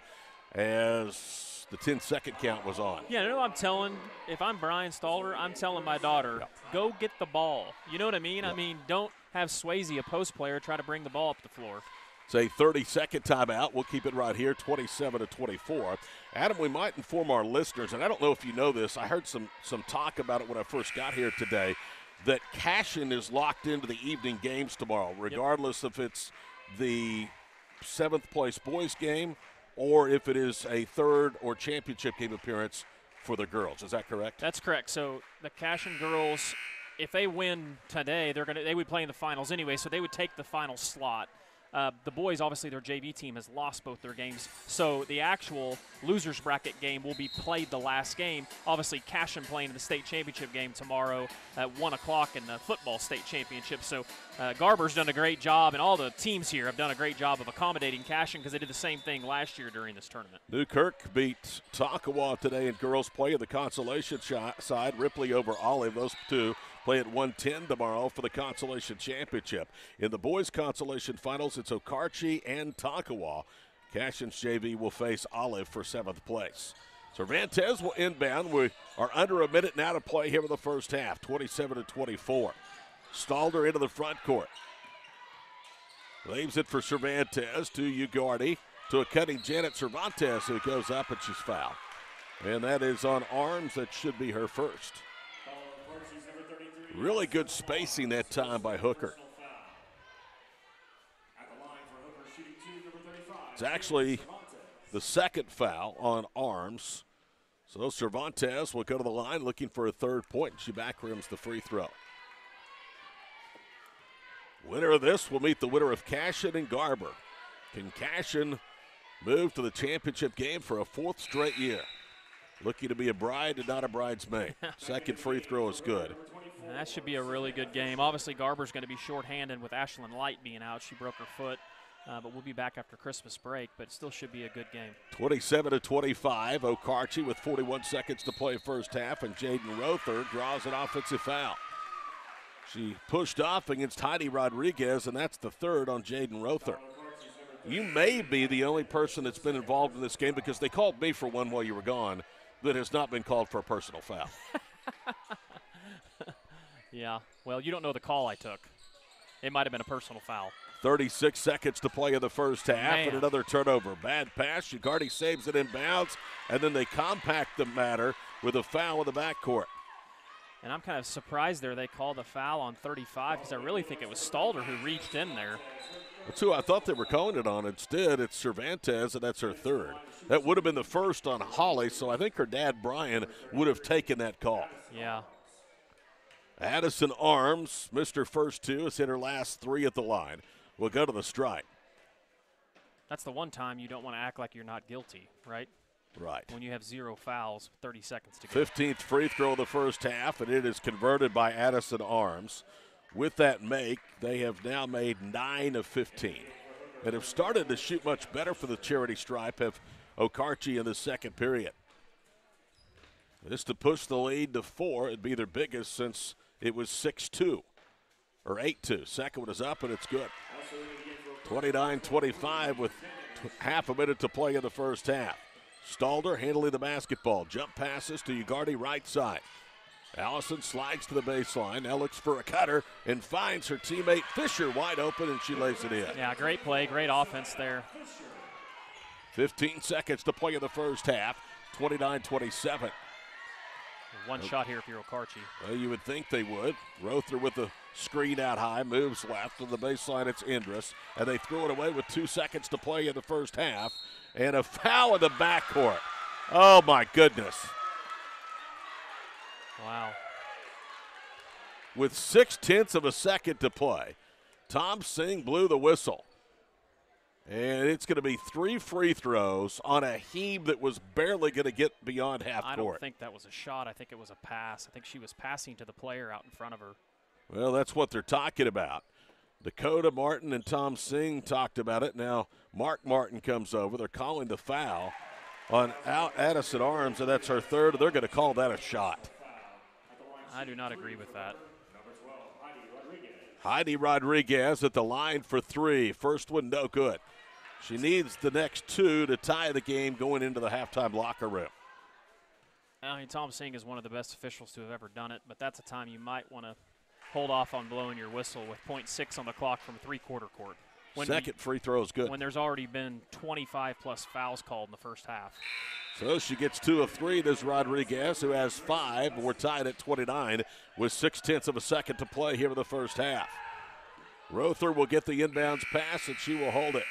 as the 10 second count was on. Yeah, you know I'm telling if I'm Brian Stalder, I'm telling my daughter, go get the ball. You know what I mean? I mean, don't have Swayze, a post player, try to bring the ball up the floor. It's a 30 second timeout. We'll keep it right here, 27 to 24. Adam, we might inform our listeners, and I don't know if you know this. I heard some some talk about it when I first got here today. That Cashion is locked into the evening games tomorrow, regardless if it's the seventh place boys game or if it is a third or championship game appearance for the girls. Is that correct? That's correct. So the Cashion girls, if they win today, they're gonna they would play in the finals anyway, so they would take the final slot. Uh, the boys, obviously, their JV team has lost both their games, so the actual losers bracket game will be played the last game. Obviously, Cashion playing in the state championship game tomorrow at one o'clock in the football state championship. So uh, Garber's done a great job, and all the teams here have done a great job of accommodating Cashion because they did the same thing last year during this tournament. Newkirk beat Tonkawa today in girls play in the consolation side. Ripley over Olive. Those two play at 110 tomorrow for the consolation championship. In the boys' consolation finals, it's Okarche and Tonkawa. Cashion's JV will face Olive for seventh place. Cervantes will inbound. We are under a minute now to play here in the first half, 27 to 24. Stalder into the front court. Leaves it for Cervantes to Ugardi to a cutting Janet Cervantes who goes up and she's fouled. And that is on arms. That should be her first. Really good spacing that time by Hooker. It's actually the second foul on arms. So Cervantes will go to the line looking for a third point. She back rims the free throw. Winner of this will meet the winner of Cashion and Garber. Can Cashion move to the championship game for a fourth straight year? Looking to be a bride and not a bridesmaid. (laughs) Second free throw is good. That should be a really good game. Obviously, Garber's going to be shorthanded with Ashlyn Light being out. She broke her foot, uh, but we'll be back after Christmas break. But it still should be a good game. 27 to 25. Okarche with 41 seconds to play first half, and Jaden Rother draws an offensive foul. She pushed off against Heidi Rodriguez, and that's the third on Jaden Rother. You may be the only person that's been involved in this game because they called me for one while you were gone that has not been called for a personal foul. (laughs) Yeah. Well, you don't know the call I took. It might have been a personal foul. 36 seconds to play in the first half, Man. and another turnover. Bad pass. Ugardi saves it in bounds, and then they compact the matter with a foul in the backcourt. And I'm kind of surprised there they called the foul on 35 because I really think it was Stalder who reached in there. That's who I thought they were calling it on. Instead, it's Cervantes, and that's her third. That would have been the first on Holly, so I think her dad, Brian, would have taken that call. Yeah. Addison Arms, Mr. First Two, has hit her last three at the line. We'll go to the strike. That's the one time you don't want to act like you're not guilty, right? Right. When you have zero fouls, 30 seconds to go. 15th free throw of the first half, and it is converted by Addison Arms. With that make, they have now made 9 of 15 and have started to shoot much better for the charity stripe of Okarche in the second period. This to push the lead to four. It'd be their biggest since it was 6 2 or 8 2. Second one is up, and it's good. 29 25 with t- half a minute to play in the first half. Stalder handling the basketball. Jump passes to Ugardi right side. Allison slides to the baseline. Now looks for a cutter and finds her teammate Fisher wide open, and she lays it in. Yeah, great play, great offense there. 15 seconds to play in the first half. 29 27. One shot here if you're Okarche. Well, you would think they would. Rother with the screen out high, moves left to the baseline. It's Indris, and they throw it away with two seconds to play in the first half, and a foul in the backcourt. Oh my goodness! Wow. With six tenths of a second to play, Tom Sing blew the whistle. And it's going to be three free throws on a heave that was barely going to get beyond half I court. don't think that was a shot. I think it was a pass. I think she was passing to the player out in front of her. Well, that's what they're talking about. Dakota Martin and Tom Sing talked about it. Now Mark Martin comes over. They're calling the foul on out Addison Arms, and that's her third. They're going to call that a shot. I do not agree with that. Heidi Rodriguez at the line for three. First one, no good. She needs the next two to tie the game going into the halftime locker room. I mean, Tom Singh is one of the best officials to have ever done it, but that's a time you might want to hold off on blowing your whistle with .6 on the clock from three-quarter court. When Second free throw is good. when there's already been 25 plus fouls called in the first half. So she gets two of three. There's Rodriguez, who has five. We're tied at 29 with six tenths of a second to play here in the first half. Rother will get the inbounds pass, and she will hold it.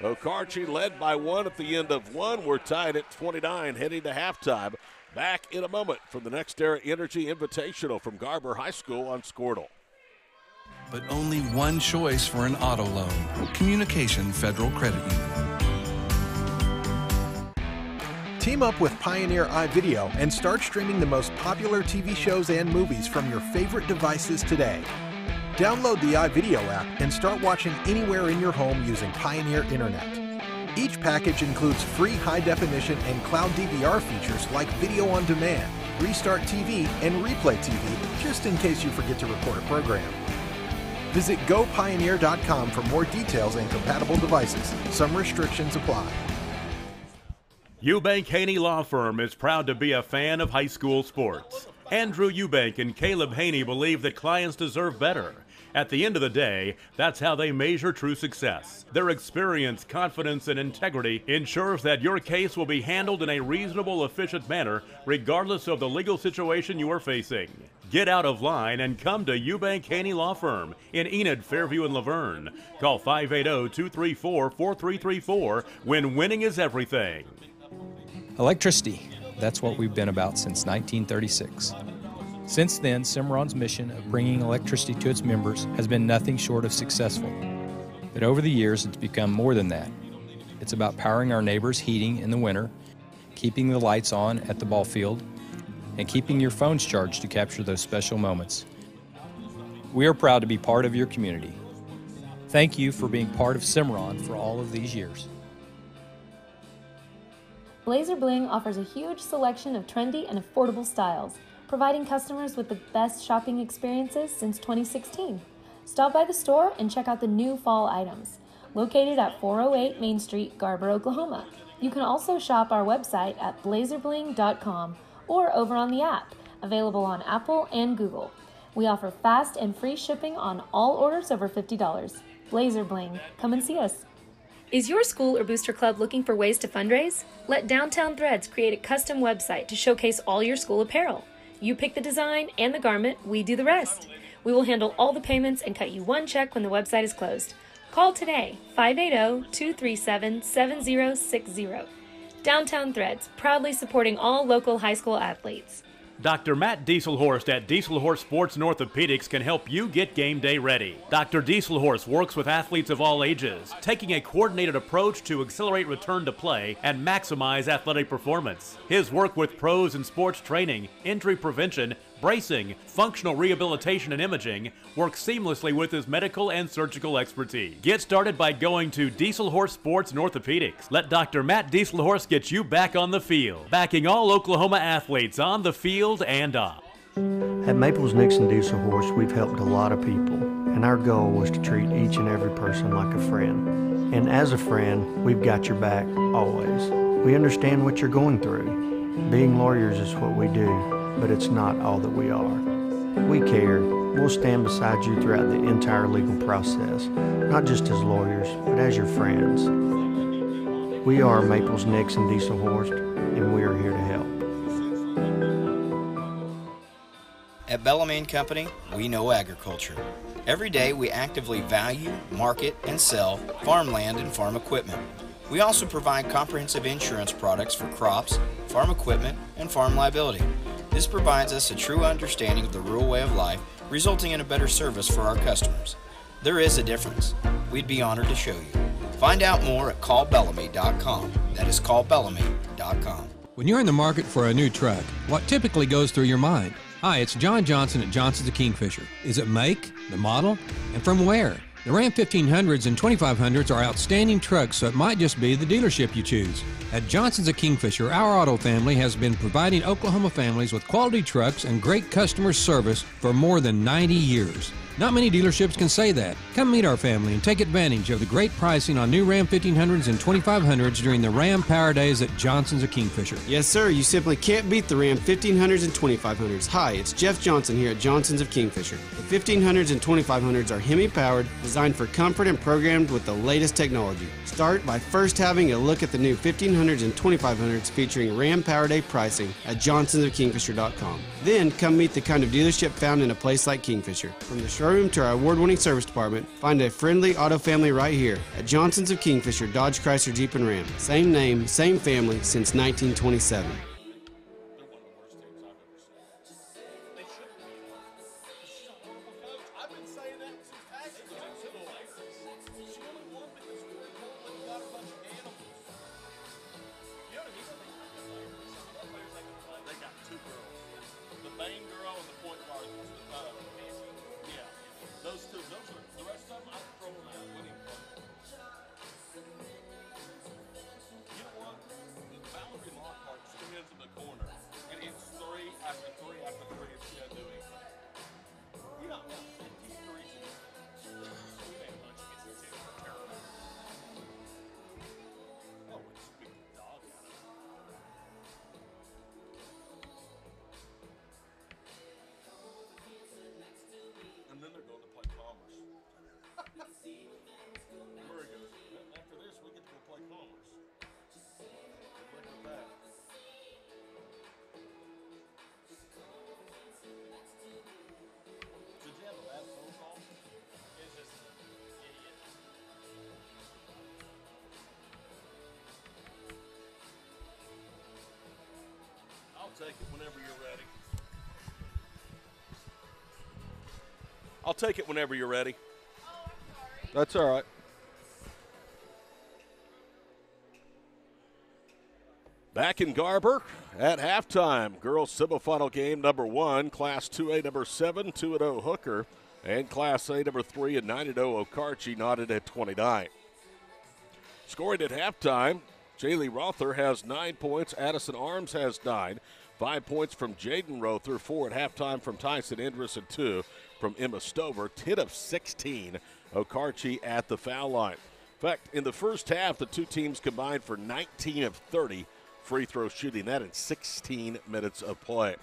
Okarche led by one at the end of one. We're tied at 29, heading to halftime. Back in a moment from the NextEra Energy Invitational from Garber High School on Skordle. But only one choice for an auto loan Communication Federal Credit Union. Team up with Pioneer iVideo and start streaming the most popular TV shows and movies from your favorite devices today. Download the iVideo app and start watching anywhere in your home using Pioneer Internet. Each package includes free high definition and cloud DVR features like video on demand, restart TV, and replay TV, just in case you forget to record a program. Visit gopioneer.com for more details and compatible devices. Some restrictions apply. Eubank Haney Law Firm is proud to be a fan of high school sports. Andrew Eubank and Caleb Haney believe that clients deserve better. At the end of the day, that's how they measure true success. Their experience, confidence, and integrity ensures that your case will be handled in a reasonable, efficient manner, regardless of the legal situation you are facing. Get out of line and come to Eubank Haney Law Firm in Enid, Fairview, and Laverne. Call 580 234 4334 when winning is everything. Electricity. That's what we've been about since 1936. Since then, Cimarron's mission of bringing electricity to its members has been nothing short of successful. But over the years, it's become more than that. It's about powering our neighbors' heating in the winter, keeping the lights on at the ball field, and keeping your phones charged to capture those special moments. We are proud to be part of your community. Thank you for being part of Cimarron for all of these years. Blazer Bling offers a huge selection of trendy and affordable styles, providing customers with the best shopping experiences since 2016. Stop by the store and check out the new fall items. Located at 408 Main Street, Garber, Oklahoma. You can also shop our website at blazerbling.com or over on the app, available on Apple and Google. We offer fast and free shipping on all orders over $50. Blazer Bling, come and see us. Is your school or booster club looking for ways to fundraise? Let Downtown Threads create a custom website to showcase all your school apparel. You pick the design and the garment, we do the rest. We will handle all the payments and cut you one check when the website is closed. Call today 580 237 7060. Downtown Threads, proudly supporting all local high school athletes. Dr. Matt Dieselhorst at Dieselhorst Sports and Orthopedics can help you get game day ready. Dr. Dieselhorst works with athletes of all ages, taking a coordinated approach to accelerate return to play and maximize athletic performance. His work with pros in sports training, injury prevention, bracing, functional rehabilitation, and imaging works seamlessly with his medical and surgical expertise. Get started by going to Dieselhorst Sports and Orthopedics. Let Dr. Matt Dieselhorst get you back on the field, backing all Oklahoma athletes on the field and off. At Maples Nixon Dieselhorst, we've helped a lot of people, and our goal was to treat each and every person like a friend. And as a friend, we've got your back always. We understand what you're going through. Being lawyers is what we do, but it's not all that we are. We care. We'll stand beside you throughout the entire legal process, not just as lawyers, but as your friends. We are Maples Nixon Diesel Horst, and we are here to help. At Bellamy Company, we know agriculture. Every day we actively value, market, and sell farmland and farm equipment. We also provide comprehensive insurance products for crops, farm equipment, and farm liability. This provides us a true understanding of the rural way of life, resulting in a better service for our customers. There is a difference. We'd be honored to show you. Find out more at callbellamy.com. That is callbellamy.com. When you're in the market for a new truck, what typically goes through your mind? Hi, it's John Johnson at Johnson's of Kingfisher. Is it make, the model, and from where? The Ram 1500s and 2500s are outstanding trucks, so it might just be the dealership you choose. At Johnson's of Kingfisher, our auto family has been providing Oklahoma families with quality trucks and great customer service for more than 90 years. Not many dealerships can say that. Come meet our family and take advantage of the great pricing on new Ram 1500s and 2500s during the Ram Power Days at Johnson's of Kingfisher. Yes, sir. You simply can't beat the Ram 1500s and 2500s. Hi, it's Jeff Johnson here at Johnson's of Kingfisher. The 1500s and 2500s are Hemi powered, designed for comfort, and programmed with the latest technology. Start by first having a look at the new 1500s and 2500s featuring Ram Power Day pricing at johnsonsofkingfisher.com. Then come meet the kind of dealership found in a place like Kingfisher. From the showroom to our award winning service department, find a friendly auto family right here at Johnson's of Kingfisher Dodge Chrysler Jeep and Ram. Same name, same family since 1927. I'll take it whenever you're ready. That's all right. Back in Garber at halftime, girls semifinal game number one, Class 2A number seven, 2 0 Hooker, and Class A number three and 9 0 Okarche knotted at 29. Scoring at halftime, Jaylee Rother has nine points, Addison Arms has nine, five points from Jaden Rother, four at halftime from Tyson Indris, and two from Emma Stover, 10 of 16. Okarche at the foul line. In fact, in the first half, the two teams combined for 19 of 30 free throw shooting. That in 16 minutes of play.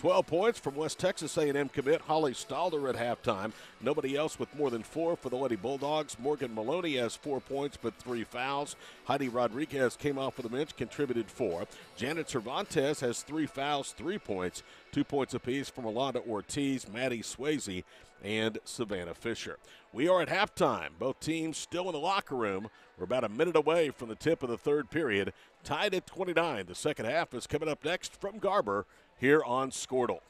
12 points from West Texas A&M commit Holly Stalder at halftime. Nobody else with more than four for the Lady Bulldogs. Morgan Maloney has four points but three fouls. Heidi Rodriguez came off of the bench, contributed four. Janet Cervantes has three fouls, three points, two points apiece from Alonda Ortiz, Maddie Swayze, and Savannah Fisher. We are at halftime. Both teams still in the locker room. We're about a minute away from the tip of the third period. Tied at 29. The second half is coming up next from Garber here on Skordle.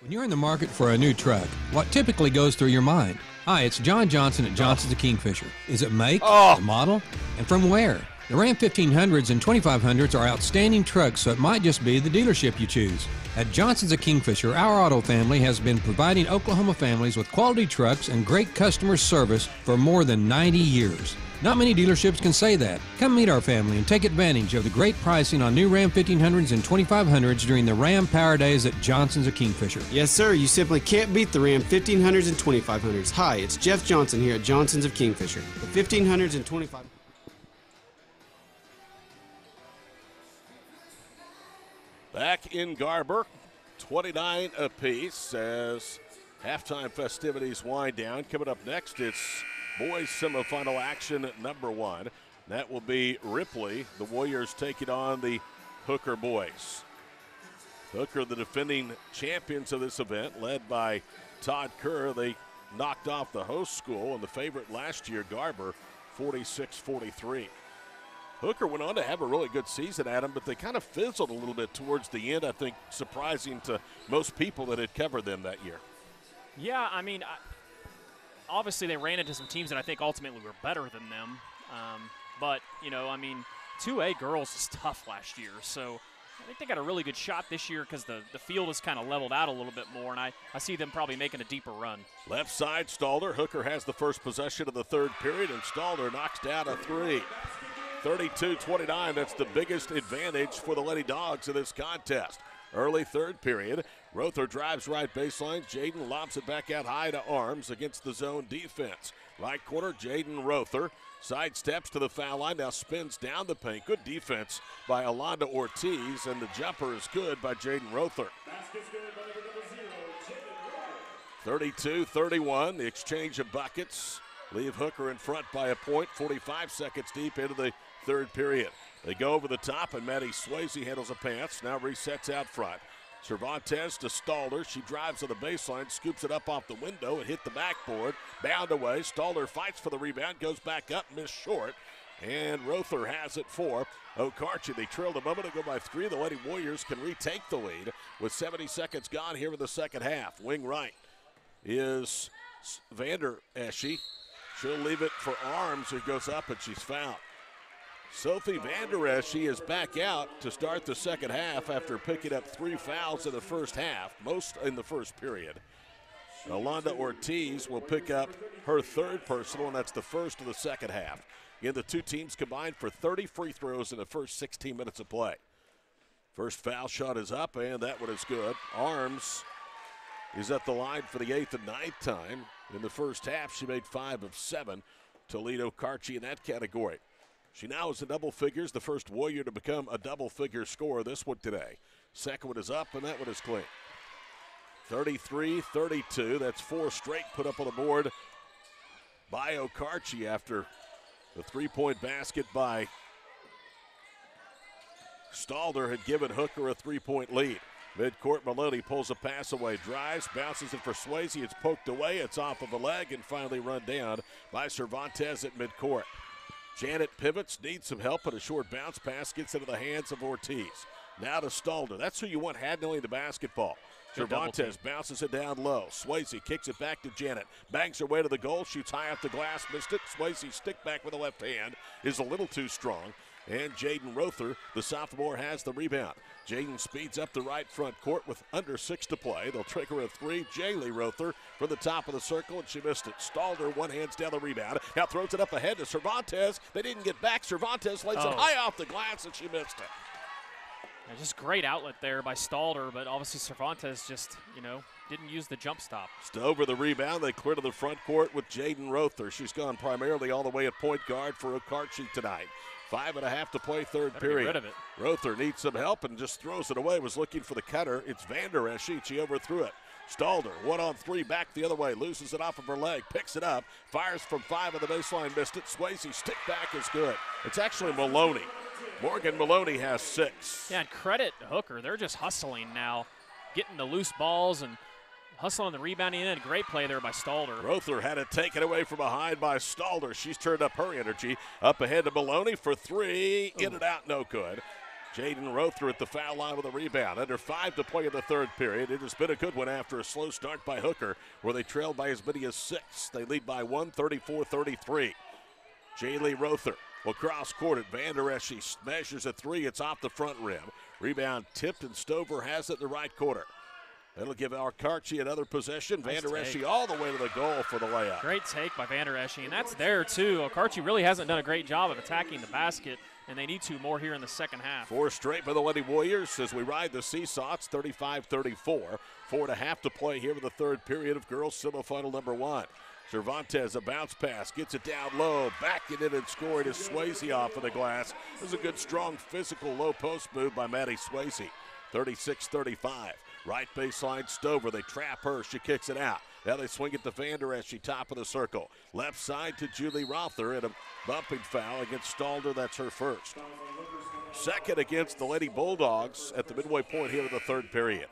When you're in the market for a new truck, what typically goes through your mind? Hi, it's John Johnson at Johnson's of Kingfisher. Is it make, Oh. the model, and from where? The Ram 1500s and 2500s are outstanding trucks, so it might just be the dealership you choose. At Johnson's of Kingfisher, our auto family has been providing Oklahoma families with quality trucks and great customer service for more than 90 years. Not many dealerships can say that. Come meet our family and take advantage of the great pricing on new Ram 1500s and 2500s during the Ram Power Days at Johnson's of Kingfisher. Yes, sir. You simply can't beat the Ram 1500s and 2500s. Hi, it's Jeff Johnson here at Johnson's of Kingfisher. The 1500s and 25. Back in Garber, 29 apiece as halftime festivities wind down. Coming up next, it's boys semifinal action number one. That will be Ripley. The Warriors taking on the Hooker boys. Hooker, the defending champions of this event, led by Todd Kerr. They knocked off the host school and the favorite last year, Garber, 46 43. Hooker went on to have a really good season, Adam, but they kind of fizzled a little bit towards the end, I think, surprising to most people that had covered them that year. Yeah, I mean, obviously they ran into some teams that I think ultimately were better than them. Um, but, you know, I mean, 2A girls is tough last year. So I think they got a really good shot this year because the, the field is kind of leveled out a little bit more, and I, I see them probably making a deeper run. Left side, Stalder. Hooker has the first possession of the third period, and Stalder knocks down a three. 32 29. That's the biggest advantage for the Lady Dogs in this contest. Early third period. Rother drives right baseline. Jaden lobs it back out high to arms against the zone defense. Right corner, Jaden Rother. Sidesteps to the foul line, now spins down the paint. Good defense by Alonda Ortiz, and the jumper is good by Jaden Rother. 32 31, the exchange of buckets. Leave Hooker in front by a point, 45 seconds deep into the third period. They go over the top, and Maddie Swayze handles a pass. Now resets out front. Cervantes to Stalder. She drives to the baseline, scoops it up off the window, and hit the backboard. Bound away. Stalder fights for the rebound, goes back up, missed short. And Rother has it for Okarche. They trailed a moment ago by three. The Lady Warriors can retake the lead with 70 seconds gone here in the second half. Wing right is Vander Eschie. She'll leave it for arms. who goes up, and she's fouled. Sophie Vanderesh, she is back out to start the second half after picking up three fouls in the first half, most in the first period. Alonda Ortiz will pick up her third personal, and that's the first of the second half. Again, the two teams combined for 30 free throws in the first 16 minutes of play. First foul shot is up, and that one is good. Arms is at the line for the eighth and ninth time. In the first half, she made five of seven. Toledo Carchi in that category. She now is in double figures, the first Warrior to become a double figure scorer this one today. Second one is up, and that one is clean. 33 32. That's four straight put up on the board by Okarche after the three point basket by Stalder had given Hooker a three point lead. Midcourt, Maloney pulls a pass away, drives, bounces it for Swayze. It's poked away, it's off of a leg, and finally run down by Cervantes at midcourt. Janet pivots, needs some help, but a short bounce pass gets into the hands of Ortiz. Now to Stalder. That's who you want handling the basketball. Cervantes bounces it down low. Swayze kicks it back to Janet. Bangs her way to the goal. Shoots high off the glass. Missed it. Swayze stick back with the left hand is a little too strong. And Jaden Rother, the sophomore, has the rebound. Jaden speeds up the right front court with under six to play. They'll trigger a three. Jaylee Rother from the top of the circle, and she missed it. Stalder one hands down the rebound. Now throws it up ahead to Cervantes. They didn't get back. Cervantes lays Oh. it high off the glass, and she missed it. Yeah, just great outlet there by Stalder, but obviously Cervantes just, you know, didn't use the jump stop. Stover the rebound. They clear to the front court with Jaden Rother. She's gone primarily all the way at point guard for Okarche tonight. Five and a half to play, third Better period. rid of it. Rother needs some help and just throws it away. Was looking for the cutter. It's Vander Eschie. She overthrew it. Stalder, one on three, back the other way, loses it off of her leg, picks it up, fires from five on the baseline, missed it. Swayze stick back is good. It's actually Maloney. Morgan Maloney has six. Yeah, and credit Hooker. They're just hustling now, getting the loose balls and hustling the rebounding in. A great play there by Stalder. Rother had it taken away from behind by Stalder. She's turned up her energy. Up ahead to Maloney for three. In and out, no good. Jaden Rother at the foul line with a rebound. Under five to play in the third period. It has been a good one after a slow start by Hooker, where they trailed by as many as six. They lead by one, 34 33. Jaylee Rother will cross court at Vander Eschie measures a three. It's off the front rim. Rebound tipped, and Stover has it in the right corner. That'll give Okarche another possession. Nice Vander. Eschy all the way to the goal for the layup. Great take by Vander Eschie, and that's there too. Okarche really hasn't done a great job of attacking the basket, and they need to more here in the second half. Four straight by the Lady Warriors as we ride the seesaw. It's 35 34. Four and a half to half to play here in the third period of girls semifinal number one. Cervantes, a bounce pass, gets it down low, backing it in and scoring is Swayze off of the glass. It was a good, strong, physical low post move by Maddie Swayze. 36 35. Right baseline, Stover. They trap her. She kicks it out. Now they swing it to Vander as she top of the circle. Left side to Julie Rother and a bumping foul against Stalder. That's her first. Second against the Lady Bulldogs at the midway point here of the third period.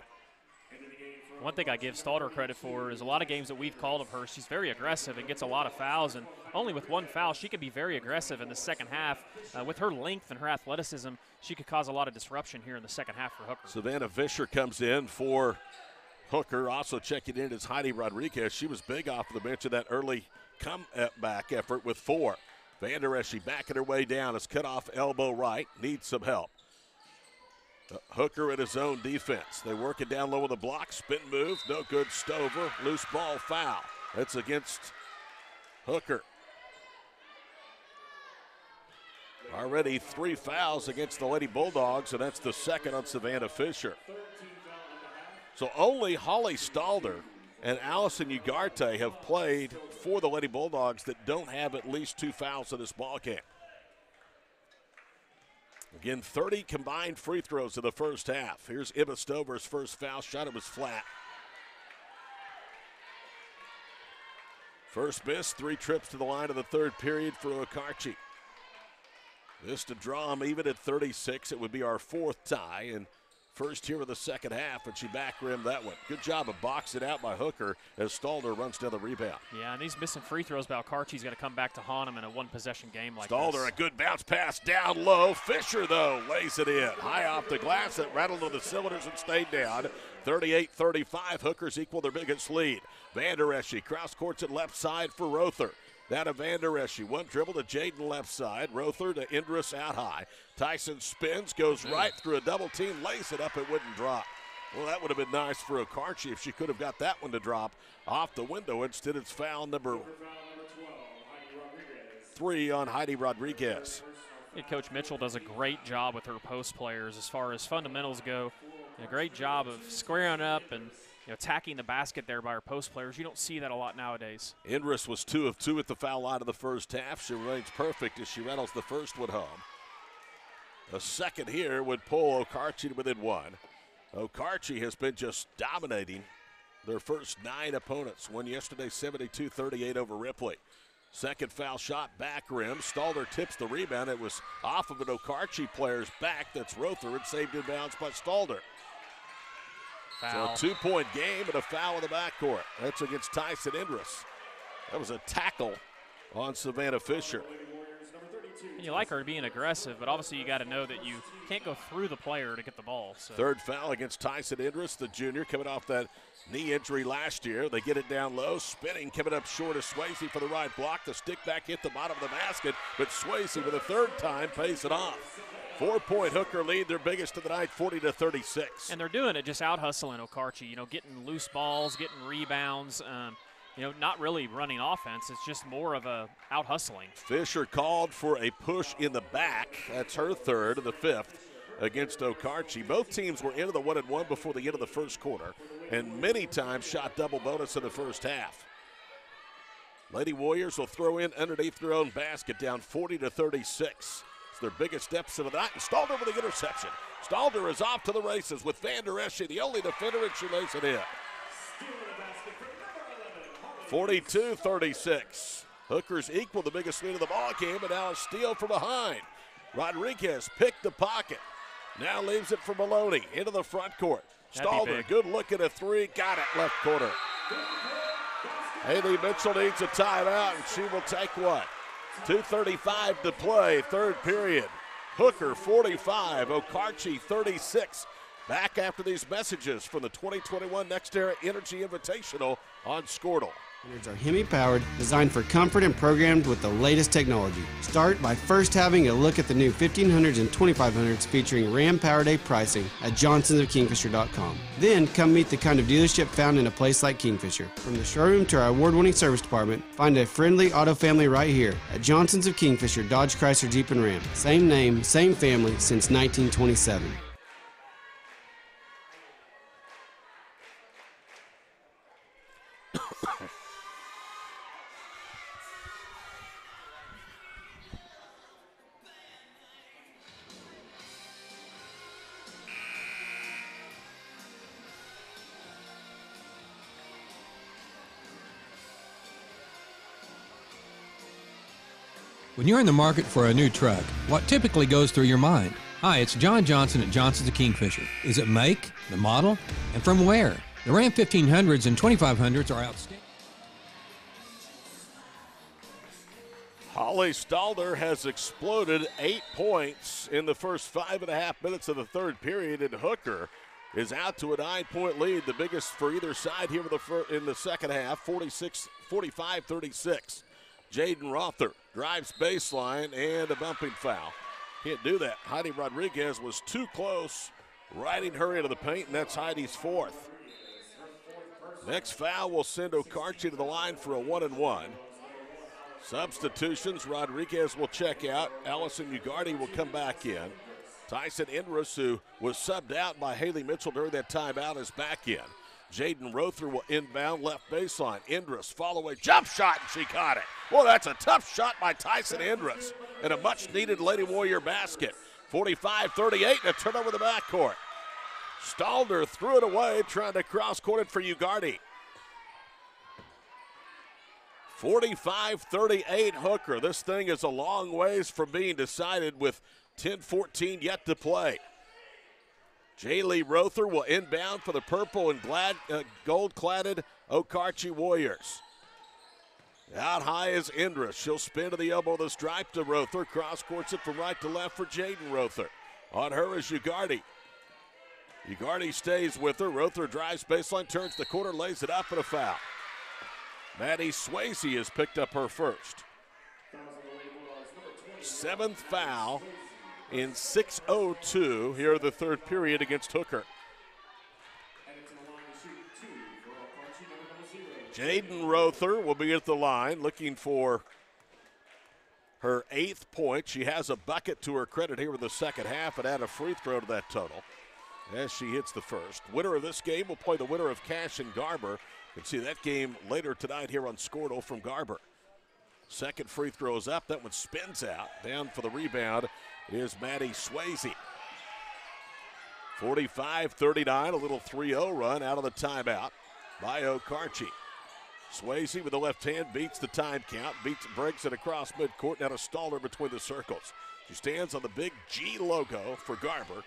One thing I give Stalder credit for is a lot of games that we've called of her, she's very aggressive and gets a lot of fouls. And only with one foul, she can be very aggressive in the second half. Uh, with her length and her athleticism, she could cause a lot of disruption here in the second half for Hooker. Savannah Fisher comes in for Hooker. Also checking in is Heidi Rodriguez. She was big off the bench of that early comeback effort with four. Van Der Esch backing her way down. Is cut off elbow right. Needs some help. Hooker in his own defense. They work it down low with the block. Spin move. No good. Stover. Loose ball foul. That's against Hooker. Already three fouls against the Lady Bulldogs, and that's the second on Savannah Fisher. So only Holly Stalder and Allison Ugarte have played for the Lady Bulldogs that don't have at least two fouls in this ball game. Again, 30 combined free throws in the first half. Here's Emma Stover's first foul shot. It was flat. First miss, three trips to the line of the third period for Okarche. This to draw them even at 36. It would be our fourth tie, and First here of the second half, and she back rimmed that one. Good job of boxing out by Hooker as Stalder runs down the rebound. Yeah, and these missing free throws by Carchi's got to come back to haunt him in a one possession game like Stalder, this. a good bounce pass down low. Fisher, though, lays it in. High off the glass, it rattled on the cylinders and stayed down. 38 35. Hookers equal their biggest lead. Van Der Esch cross courts at left side for Rother. Now to Van Der Esch. One dribble to Jaden left side. Rother to Indris out high. Tyson spins, goes mm. right through a double team, lays it up, it wouldn't drop. Well, that would have been nice for Okarche if she could have got that one to drop off the window. Instead, it's foul number three on Heidi Rodriguez. Yeah, Coach Mitchell does a great job with her post players as far as fundamentals go. A great job of squaring up and you know, attacking the basket there by her post players. You don't see that a lot nowadays. Indris was two of two at the foul line of the first half. She remains perfect as she rattles the first one home. A second here would pull Okarche to within one. Okarche has been just dominating their first nine opponents. Won yesterday 72 38 over Ripley. Second foul shot, back rim. Stalder tips the rebound. It was off of an Okarche player's back. That's Rother and saved in bounds by Stalder. Foul. So a two point game and a foul in the backcourt. That's against Tyson Indris. That was a tackle on Savannah Fisher. And you like her being aggressive, but obviously you got to know that you can't go through the player to get the ball. So. Third foul against Tyson Indris, the junior, coming off that knee injury last year. They get it down low, spinning, coming up short of Swayze for the right block. The stick back hit the bottom of the basket, but Swayze for the third time pays it off. Four point hooker lead, their biggest of the night, 40 to 36. And they're doing it just out hustling Okarche, you know, getting loose balls, getting rebounds. Um, you know, not really running offense. It's just more of a out hustling. Fisher called for a push in the back. That's her third of the fifth against Okarche. Both teams were into the one and one before the end of the first quarter, and many times shot double bonus in the first half. Lady Warriors will throw in underneath their own basket, down 40 to 36. Their biggest deficit of the night. And Stalder with the interception. Stalder is off to the races with Van Der Esch, the only defender, and she lays it in. 42 36. Hookers equal the biggest lead of the ball game, but now a steal from behind. Rodriguez picked the pocket. Now leaves it for Maloney into the front court. Stalder, good look at a three. Got it left corner. Haley Mitchell needs a timeout, and she will take one. 2.35 to play, third period. Hooker 45, Okarche 36. Back after these messages from the 2021 NextEra Energy Invitational on Skordle. Standards are Hemi powered, designed for comfort, and programmed with the latest technology. Start by first having a look at the new 1500s and 2500s featuring Ram Power Day pricing at johnsonsofkingfisher.com. Then come meet the kind of dealership found in a place like Kingfisher. From the showroom to our award winning service department, find a friendly auto family right here at Johnsons of Kingfisher Dodge Chrysler Jeep and Ram. Same name, same family since 1927. When you're in the market for a new truck, what typically goes through your mind? Hi, it's John Johnson at Johnson's of Kingfisher. Is it make, the model, and from where? The Ram 1500s and 2500s are outstanding. Holly Stalder has exploded eight points in the first five and a half minutes of the third period, and Hooker is out to a nine-point lead, the biggest for either side here in the, in the second half, 46, 45-36. Jaden Rother drives baseline and a bumping foul. Can't do that. Heidi Rodriguez was too close, riding her into the paint, and that's Heidi's fourth. Next foul will send Okarche to the line for a one and one. Substitutions, Rodriguez will check out. Allison Ugardi will come back in. Tyson Indris, who was subbed out by Haley Mitchell during that timeout, is back in. Jaden Rother will inbound left baseline. Indris follow a jump shot, and she caught it. Well, that's a tough shot by Tyson Indris and a much needed Lady Warrior basket. 45 38 and a turnover the backcourt. Stalder threw it away, trying to cross court it for Ugardi. 45 38 Hooker. This thing is a long ways from being decided with 10 14 yet to play. Jaylee Rother will inbound for the purple and glad, uh, gold cladded Okarche Warriors. Out high is Indris. She'll spin to the elbow of the stripe to Rother. Cross courts it from right to left for Jaden Rother. On her is Ugardi. Ugardi stays with her. Rother drives baseline, turns the corner, lays it up, and a foul. Maddie Swayze has picked up her first. Seventh foul in 6.02 here the third period against Hooker. Jaden Rother will be at the line looking for her eighth point. She has a bucket to her credit here in the second half and add a free throw to that total as she hits the first. Winner of this game will play the winner of Cashion and Garber. You can see that game later tonight here on Skordle from Garber. Second free throw is up. That one spins out. Down for the rebound is Maddie Swayze. 45 39, a little 3 0 run out of the timeout by Okarche. Swayze with the left hand beats the time count, beats breaks it across midcourt, now to Stalder between the circles. She stands on the big G logo for Garber.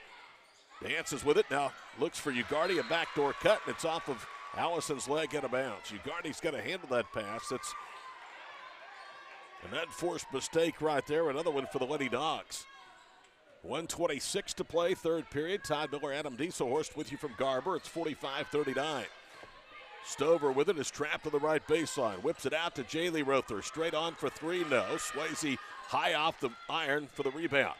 Dances with it now, looks for Ugardi, a backdoor cut, and it's off of Allison's leg out of bounds. Ugardi's got to handle that pass. That's an unforced mistake right there. Another one for the Lady Dogs. 126 to play, third period. Todd Miller, Adam Dieselhorst with you from Garber. It's 45 39. Stover with it is trapped to the right baseline. Whips it out to Jaylee Rother. Straight on for three, no. Swayze high off the iron for the rebound.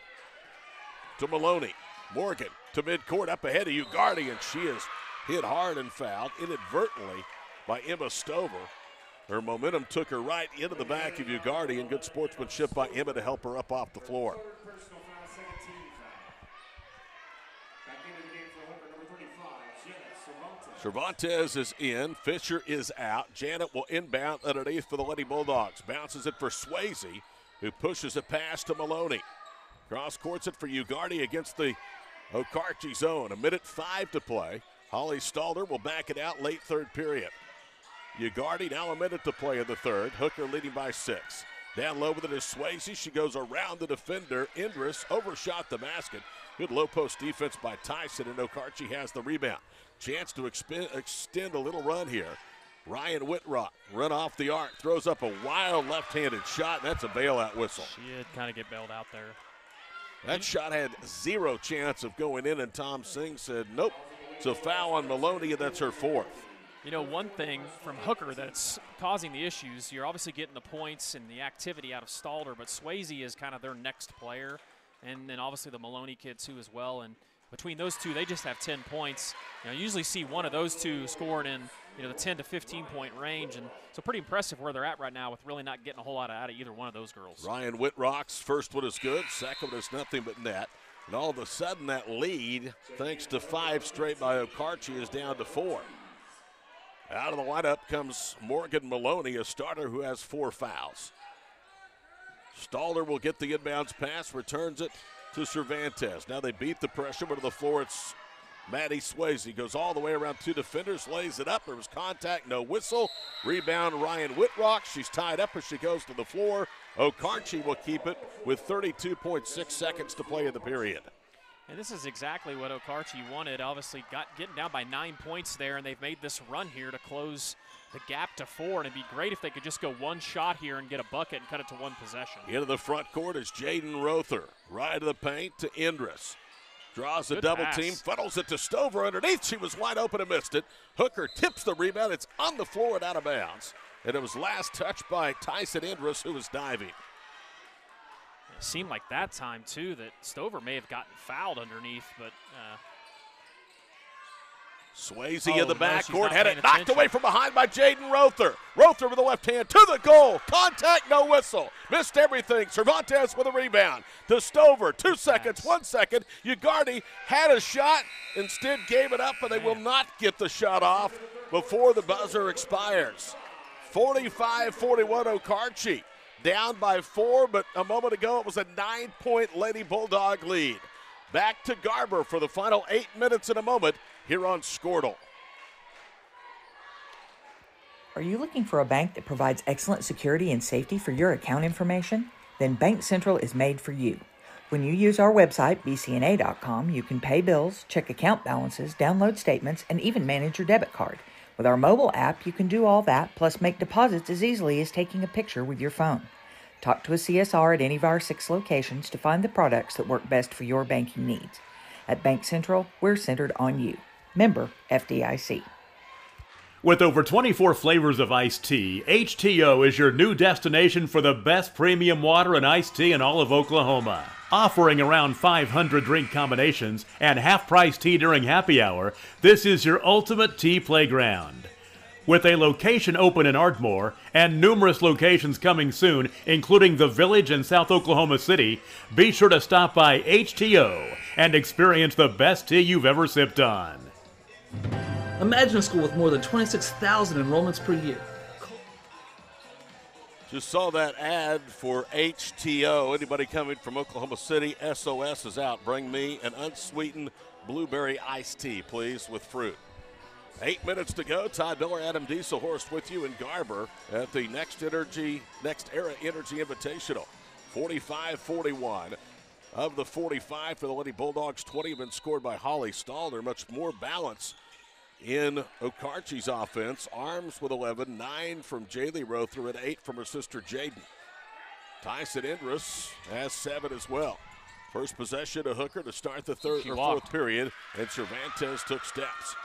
To Maloney. Morgan to midcourt up ahead of Ugardi, and she is hit hard and fouled inadvertently by Emma Stover. Her momentum took her right into the back of Ugardi, and good sportsmanship by Emma to help her up off the floor. Cervantes is in. Fisher is out. Janet will inbound underneath for the Lady Bulldogs. Bounces it for Swayze, who pushes it past to Maloney. Cross courts it for Ugardi against the Okarche zone. A minute five to play. Holly Stalder will back it out late third period. Ugardi now a minute to play in the third. Hooker leading by six. Down low with it is Swayze. She goes around the defender. Indris overshot the basket. Good low post defense by Tyson, and Okarche has the rebound. Chance to expen- extend a little run here. Ryan Whitrock run off the arc, throws up a wild left-handed shot, and that's a bailout whistle. She did kind of get bailed out there. That shot had zero chance of going in, and Tom Singh said, nope. It's a foul on Maloney, and that's her fourth. You know, one thing from Hooker that's causing the issues, you're obviously getting the points and the activity out of Stalder, but Swayze is kind of their next player. And then obviously the Maloney kid, too, as well. And between those two, they just have 10 points. You know, you usually see one of those two scoring in, you know, the 10 to 15 point range. And so pretty impressive where they're at right now with really not getting a whole lot out of either one of those girls. Ryan Whitrock's first one is good, second one is nothing but net. And all of a sudden, that lead, thanks to five straight by Okarche, is down to four. Out of the lineup comes Morgan Maloney, a starter who has four fouls. Stalder will get the inbounds pass, returns it to Cervantes. Now they beat the pressure, but to the floor it's Maddie Swayze. Goes all the way around two defenders, lays it up. There was contact, no whistle. Rebound Ryan Whitrock. She's tied up as she goes to the floor. Okarche will keep it with 32.6 seconds to play in the period. And this is exactly what Okarche wanted. Obviously, got getting down by nine points there, and they've made this run here to close the gap to four. And it'd be great if they could just go one shot here and get a bucket and cut it to one possession. Into the front court is Jaden Rother. Right of the paint to Indris. Draws a Good double pass. team, funnels it to Stover underneath. She was wide open and missed it. Hooker tips the rebound. It's on the floor and out of bounds. And it was last touched by Tyson Indris, who was diving. It seemed like that time, too, that Stover may have gotten fouled underneath, but uh, Swayze Oh, in the no, backcourt, not had it knocked attention. away from behind by Jaden Rother. Rother with the left hand to the goal. Contact, no whistle. Missed everything. Cervantes with a rebound to Stover. Two seconds, one second. Ugardi had a shot, instead gave it up, and they will not get the shot off before the buzzer expires. 45 41 Okarche. Down by four, but a moment ago it was a nine point Lady Bulldog lead. Back to Garber for the final eight minutes in a moment here on Skordle. Are you looking for a bank that provides excellent security and safety for your account information? Then Bank Central is made for you. When you use our website, bcna.com, you can pay bills, check account balances, download statements, and even manage your debit card. With our mobile app, you can do all that, plus make deposits as easily as taking a picture with your phone. Talk to a CSR at any of our six locations to find the products that work best for your banking needs. At Bank Central, we're centered on you. Member FDIC. With over 24 flavors of iced tea, HTeaO is your new destination for the best premium water and iced tea in all of Oklahoma. Offering around 500 drink combinations and half price tea during happy hour, this is your ultimate tea playground. With a location open in Ardmore and numerous locations coming soon, including the Village and South Oklahoma City, be sure to stop by HTeaO and experience the best tea you've ever sipped on. Imagine a school with more than 26,000 enrollments per year. Just saw that ad for HTeaO. Anybody coming from Oklahoma City, SOS is out. Bring me an unsweetened blueberry iced tea, please, with fruit. Eight minutes to go. Ty Miller, Adam Diesel, Dieselhorst with you in Garber at the Next Energy, NextEra Energy Invitational. 45-41. Of the 45 for the Lady Bulldogs, 20 have been scored by Holly Stalder. Much more balance in Okarche's offense. Arms with 11, 9 from Jaylee Rother, and 8 from her sister Jaden. Tyson Indris has 7 as well. First possession to Hooker to start the third She or walked. fourth period, and Cervantes took steps.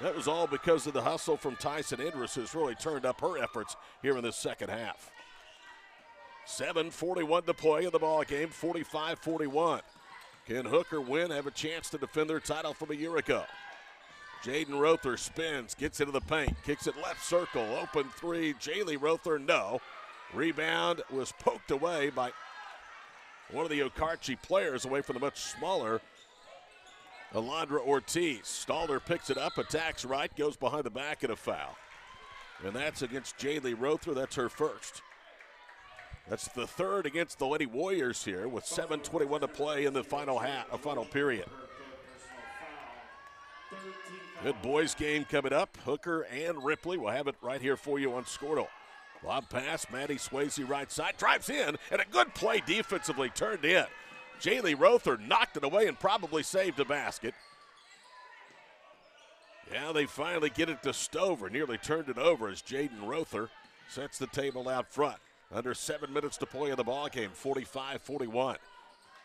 That was all because of the hustle from Tyson Indris, who's really turned up her efforts here in the second half. 7.41 to play in the ball game, 45-41. Can Hooker win, have a chance to defend their title from a year ago? Jaden Rother spins, gets into the paint, kicks it left circle, open three. Jaylee Rother, no. Rebound was poked away by one of the Okarche players away from the much smaller Alondra Ortiz. Stalder picks it up, attacks right, goes behind the back and a foul. And that's against Jaylee Rother. That's her first. That's the third against the Lady Warriors here with 7:21 to play in the final half, a uh, final period. Good boys game coming up. Hooker and Ripley will have it right here for you on Skordle. Lob pass, Maddie Swayze right side, drives in, and a good play defensively turned in. Jaylee Rother knocked it away and probably saved a basket. Yeah, they finally get it to Stover. Nearly turned it over as Jaden Rother sets the table out front. Under seven minutes to play in the ball game, 45-41.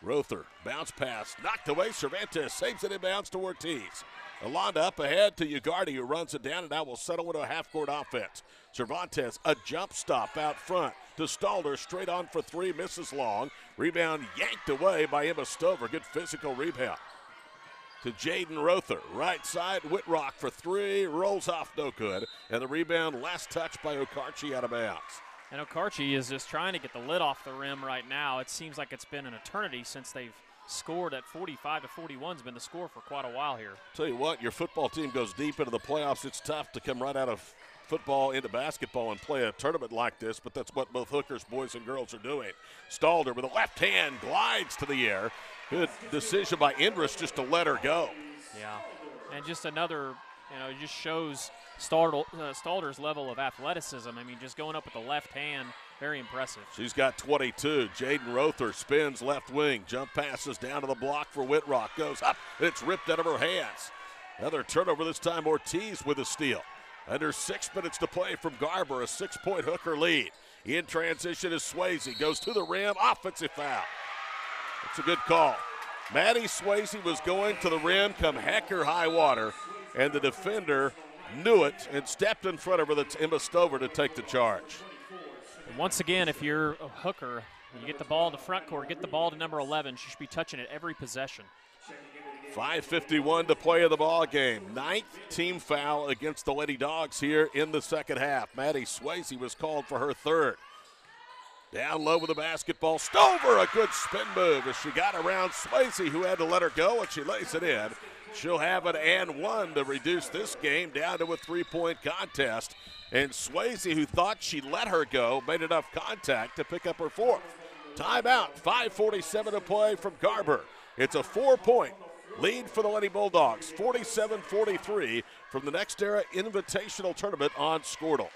Rother, bounce pass, knocked away. Cervantes saves it in bounds to Ortiz. Alondra up ahead to Ugardi, who runs it down and now will settle into a half-court offense. Cervantes, a jump stop out front to Stalder, straight on for three, misses long. Rebound yanked away by Emma Stover. Good physical rebound. To Jaden Rother, right side, Whitrock for three, rolls off no good. And the rebound, last touch by Okarche out of bounds. And Okarche is just trying to get the lid off the rim right now. It seems like it's been an eternity since they've scored at 45 to 41 has been the score for quite a while here. Tell you what, your football team goes deep into the playoffs. It's tough to come right out of football into basketball and play a tournament like this, but that's what both Hookers, boys and girls, are doing. Stalder with a left hand glides to the air. Good decision by Indris just to let her go. Yeah, and just another, you know, it just shows Staldel, uh, Stalder's level of athleticism. I mean, just going up with the left hand Very impressive. She's got 22. Jaden Rother spins left wing, jump passes down to the block for Whitrock, goes up, and it's ripped out of her hands. Another turnover, this time Ortiz with a steal. Under six minutes to play from Garber, a six point hooker lead. In transition is Swayze, goes to the rim, offensive foul. It's a good call. Maddie Swayze was going to the rim come heck or high water, and the defender knew it and stepped in front of her. That's Emma Stover to take the charge. And once again, if you're a hooker, you get the ball to front court, get the ball to number 11. She should be touching it every possession. 5.51 to play of the ball game. Ninth team foul against the Lady Dogs here in the second half. Maddie Swayze was called for her third. Down low with the basketball. Stover, a good spin move as she got around Swayze, who had to let her go, and she lays it in. She'll have an and one to reduce this game down to a three point contest. And Swayze, who thought she let her go, made enough contact to pick up her fourth. Timeout, 5.47 to play from Garber. It's a four point lead for the Lady Bulldogs, 47 43 from the NextEra Invitational Tournament on Skordle.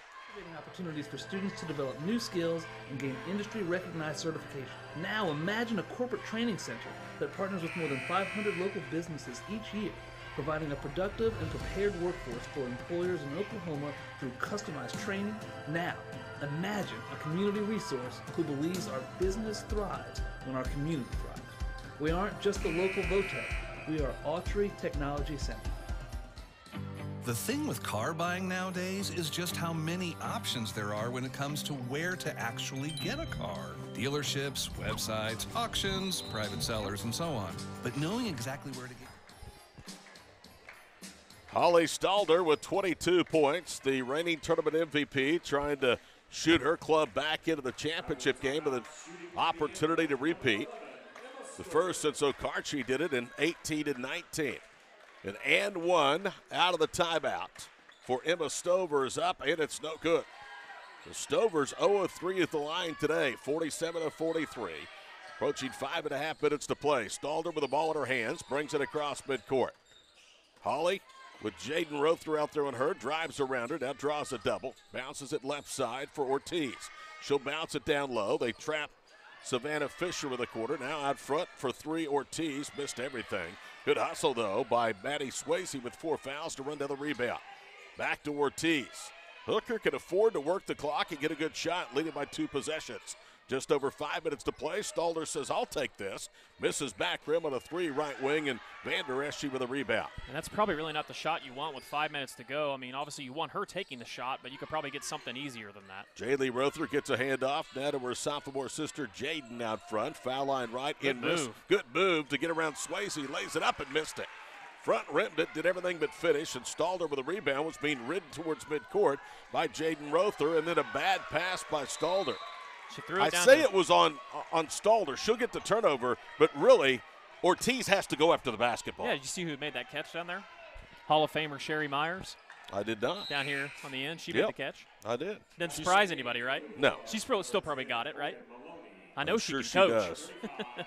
Opportunities for students to develop new skills and gain industry recognized certification. Now imagine a corporate training center that partners with more than 500 local businesses each year, providing a productive and prepared workforce for employers in Oklahoma through customized training. Now, imagine a community resource who believes our business thrives when our community thrives. We aren't just the local VOTEC, we are Autry Technology Center. The thing with car buying nowadays is just how many options there are when it comes to where to actually get a car. Dealerships, websites, auctions, private sellers, and so on. But knowing exactly where to Holly Stalder with 22 points, the reigning tournament MVP, trying to shoot her club back into the championship game with an opportunity to repeat. The first since Okarche did it in 18 and 19. An and one out of the timeout for Emma Stover is up, and it's no good. The Stovers 0 of 3 at the line today, 47 of 43. Approaching five and a half minutes to play. Stalder with the ball in her hands, brings it across midcourt. Holly with Jaden Rother out there on her, drives around her, now draws a double, bounces it left side for Ortiz. She'll bounce it down low. They trap Savannah Fisher with a quarter. Now out front for three. Ortiz missed everything. Good hustle, though, by Maddie Swayze with four fouls to run down the rebound. Back to Ortiz. Hooker can afford to work the clock and get a good shot, leading by two possessions. Just over five minutes to play. Stalder says, I'll take this. Misses back rim on a three right wing, and Vander Eschie with a rebound. And that's probably really not the shot you want with five minutes to go. I mean, obviously you want her taking the shot, but you could probably get something easier than that. Jaylee Rother gets a handoff. Now to her sophomore sister Jaden out front. Foul line right. Good in miss. Good move to get around Swayze. Lays it up and missed it. Front rimmed it, did everything but finish, and Stalder with a rebound was being ridden towards midcourt by Jaden Rother, and then a bad pass by Stalder. She threw I say it was on uh, on Stalder. She'll get the turnover, but really, Ortiz has to go after the basketball. Yeah, did you see who made that catch down there? Hall of Famer Sherry Myers I did not. down here on the end. She Yep. made the catch. I did. Didn't She's- surprise anybody, right? No. She's pro- still probably got it, right? I know I'm she sure can she does. (laughs)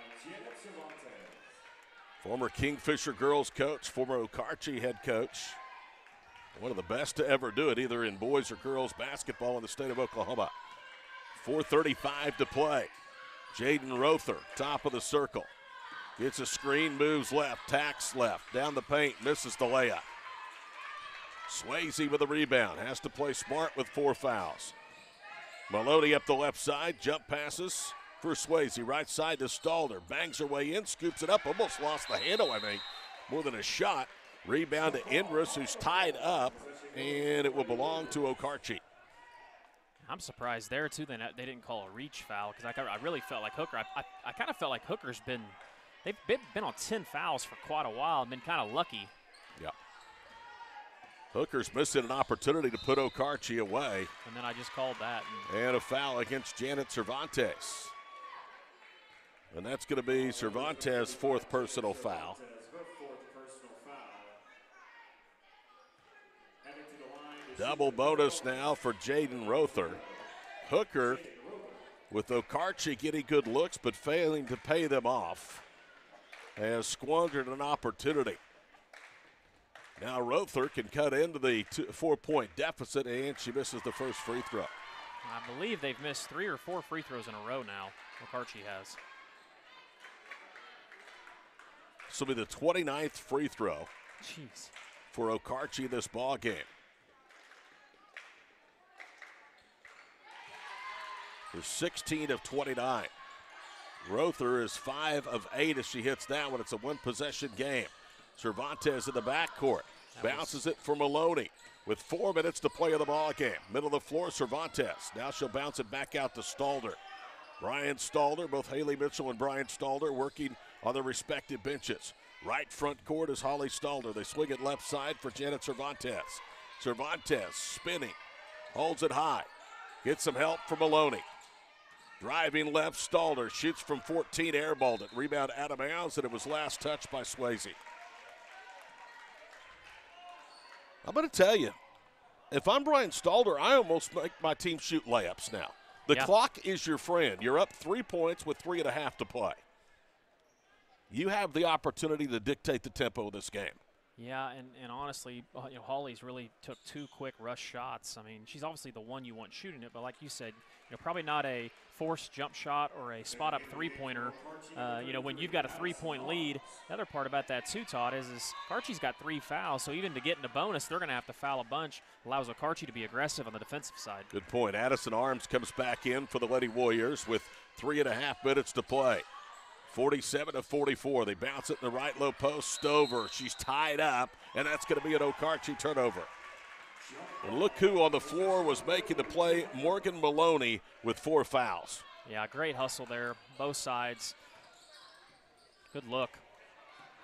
Former Kingfisher girls coach, former Okarche head coach. One of the best to ever do it, either in boys or girls basketball in the state of Oklahoma. 4.35 to play. Jaden Rother, top of the circle. Gets a screen, moves left, tacks left, down the paint, misses the layup. Swayze with a rebound, has to play smart with four fouls. Maloney up the left side, jump passes for Swayze. Right side to Stalder. Bangs her way in, scoops it up, almost lost the handle, I think. More than a shot. Rebound to Indris, who's tied up, and it will belong to Okarche. I'm surprised there too. They uh, they didn't call a reach foul because I, I really felt like Hooker. I, I, I kind of felt like Hooker's been they've been, been on 10 fouls for quite a while and been kind of lucky. Yeah. Hooker's missing an opportunity to put Okarche away. And then I just called that. And And a foul against Janet Cervantes. And that's going to be Cervantes' fourth personal foul. Double bonus now for Jaden Rother. Hooker with Okarche getting good looks but failing to pay them off has squandered an opportunity. Now Rother can cut into the two, four point deficit and she misses the first free throw. I believe they've missed three or four free throws in a row now. Okarche has. This will be the 29th free throw Jeez. for Okarche this ball game. They're 16 of 29. Rother is 5 of 8 as she hits that one. It's a one possession game. Cervantes in the backcourt. Bounces it for Maloney with four minutes to play in the ball game. Middle of the floor, Cervantes. Now she'll bounce it back out to Stalder. Brian Stalder, both Haley Mitchell and Brian Stalder working on their respective benches. Right front court is Holly Stalder. They swing it left side for Janet Cervantes. Cervantes spinning, holds it high, gets some help from Maloney. Driving left, Stalder shoots from 14, airballed it. Rebound out of bounds, and it was last touched by Swayze. I'm going to tell you, if I'm Brian Stalder, I almost make my team shoot layups now. The Yeah. clock is your friend. You're up three points with three and a half to play. You have the opportunity to dictate the tempo of this game. Yeah, and, and honestly, uh, you know, Holly's really took two quick rush shots. I mean, she's obviously the one you want shooting it, but like you said, you know, probably not a forced jump shot or a spot up three pointer. Uh, you know, when you've got a three point lead, the other part about that too, Todd, is is Karchi's got three fouls, so even to get into bonus, they're going to have to foul a bunch. Allows Okarche to be aggressive on the defensive side. Good point. Addison Arms comes back in for the Lady Warriors with three and a half minutes to play. 47 to 44. They bounce it in the right low post. Stover. She's tied up, and that's going to be an Okarche turnover. And look who on the floor was making the play Morgan Maloney with four fouls. Yeah, great hustle there, both sides. Good look.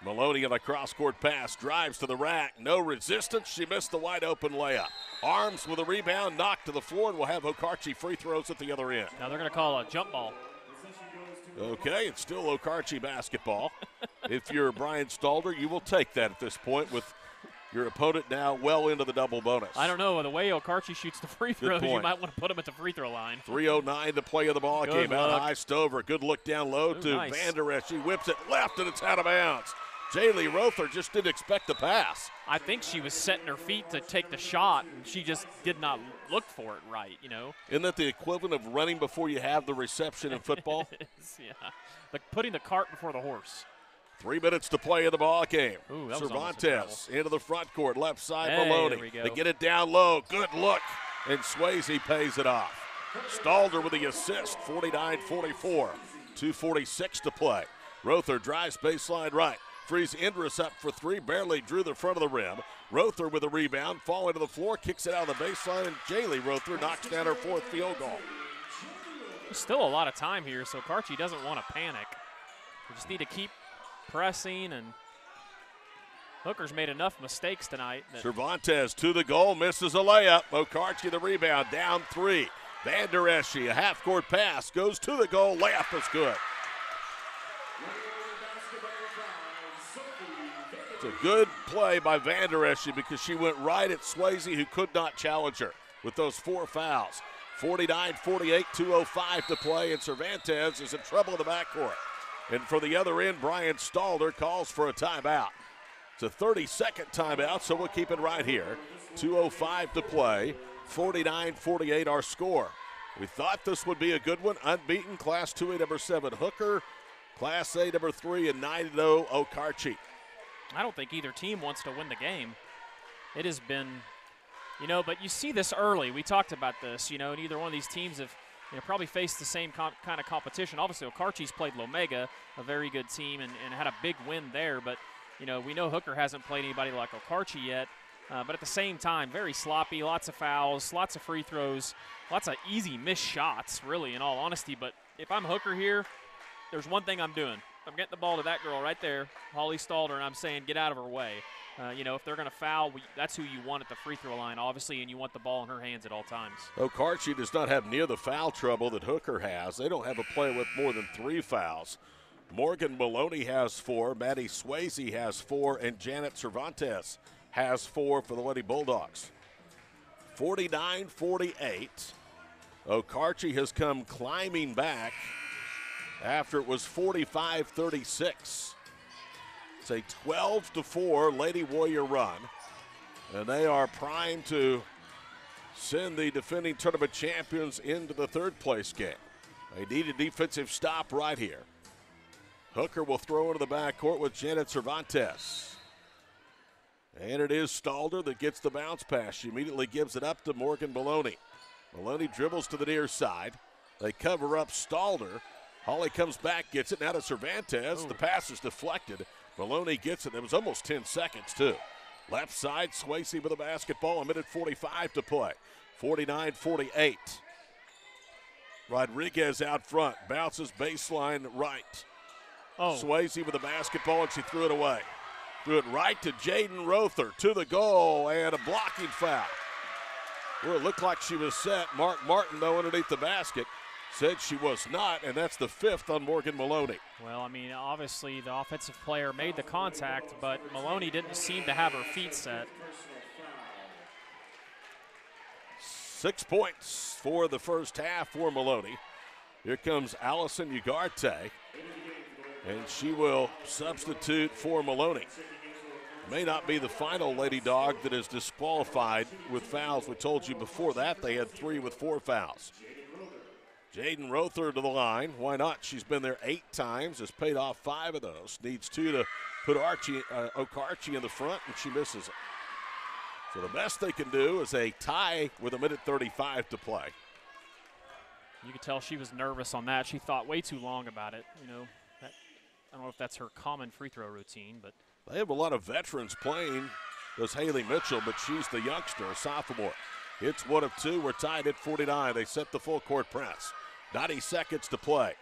Maloney on a cross court pass, drives to the rack, no resistance. She missed the wide open layup. Arms with a rebound, knocked to the floor, and we'll have Okarche free throws at the other end. Now they're going to call a jump ball. Okay, it's still Okarche basketball. (laughs) if you're Brian Stalder, you will take that at this point with your opponent now well into the double bonus. I don't know. The way Okarche shoots the free throws, you might want to put him at the free throw line. 309 to play of the ball Good game. Out high Stover. Good look down low Ooh, to nice. Vander Esch. She whips it left and it's out of bounds. Jaylee Rother just didn't expect the pass. I think she was setting her feet to take the shot, and she just did not look for it right, you know? Isn't that the equivalent of running before you have the reception in football? (laughs) yeah. Like putting the cart before the horse. Three minutes to play in the ball game. Ooh, that was almost a Cervantes into the front court, left side Hey, Maloney. there we go. They get it down low. Good look. And Swayze pays it off. Stalder with the assist, 49-44. 246 to play. Rother drives baseline right. Frees Indris up for three, barely drew the front of the rim. Rother with a rebound, falling to the floor, kicks it out of the baseline, and Jaylee Rother knocks down her fourth field goal. There's still a lot of time here, so Karchi doesn't want to panic. We just need to keep pressing, and Hooker's made enough mistakes tonight. Cervantes to the goal, misses a layup. Okarche the rebound, down three. Vander Eschie, a half court pass, goes to the goal, layup is good. It's a good play by Vander Eschie because she went right at Swayze, who could not challenge her with those four fouls. 49 48, 205 to play, and Cervantes is in trouble in the backcourt. And for the other end, Brian Stalder calls for a timeout. It's a 30 second timeout, so we'll keep it right here. 2.05 to play, 49 48 our score. We thought this would be a good one. Unbeaten, Class 2A number 7 Hooker, Class A number 3 and 9 0 Okarche. I don't think either team wants to win the game. It has been, you know, but you see this early. We talked about this, you know, and either one of these teams have, you know, probably faced the same kind of competition. Obviously, Okarche's played Lomega, a very good team, and, and had a big win there. But, you know, we know Hooker hasn't played anybody like Okarche yet. Uh, but at the same time, very sloppy, lots of fouls, lots of free throws, lots of easy missed shots, really, in all honesty. But if I'm Hooker here, there's one thing I'm doing. I'm getting the ball to that girl right there, Holly Stalder, and I'm saying get out of her way. Uh, you know, if they're going to foul, we, that's who you want at the free throw line, obviously, and you want the ball in her hands at all times. Okarche does not have near the foul trouble that Hooker has. They don't have a player with more than three fouls. Morgan Maloney has four, Maddie Swayze has four, and Janet Cervantes has four for the Lady Bulldogs. 49 48. Okarche has come climbing back after it was 45 36. It's a 12 to 4 Lady Warrior run, and they are primed to send the defending tournament champions into the third place game. They need a defensive stop right here. Hooker will throw into the backcourt with Janet Cervantes. And it is Stalder that gets the bounce pass. She immediately gives it up to Morgan Maloney. Maloney dribbles to the near side. They cover up Stalder. Holly comes back, gets it now to Cervantes. The pass is deflected. Maloney gets it. It was almost 10 seconds, too. Left side, Swayze with the basketball. A minute 45 to play. 49 48. Rodriguez out front. Bounces baseline right. Oh. Swayze with the basketball, and she threw it away. Threw it right to Jaden Rother to the goal, and a blocking foul. Where it looked like she was set. Mark Martin, though, underneath the basket, said she was not, and that's the fifth on Morgan Maloney. Well, I mean, obviously the offensive player made the contact, but Maloney didn't seem to have her feet set. Six points for the first half for Maloney. Here comes Allison Ugardi, and she will substitute for Maloney. May not be the final Lady Dog that is disqualified with fouls. We told you before that they had three with four fouls. Jaden Rother to the line. Why not? She's been there eight times, has paid off five of those. Needs two to put Archie uh, Okarche in the front, and she misses it. So the best they can do is a tie with a minute 35 to play. You could tell she was nervous on that. She thought way too long about it. You know, that, I don't know if that's her common free throw routine, but They have a lot of veterans playing. There's Haley Mitchell, but she's the youngster, a sophomore. It's one of two. We're tied at 49. They set the full court press. 90 seconds to play.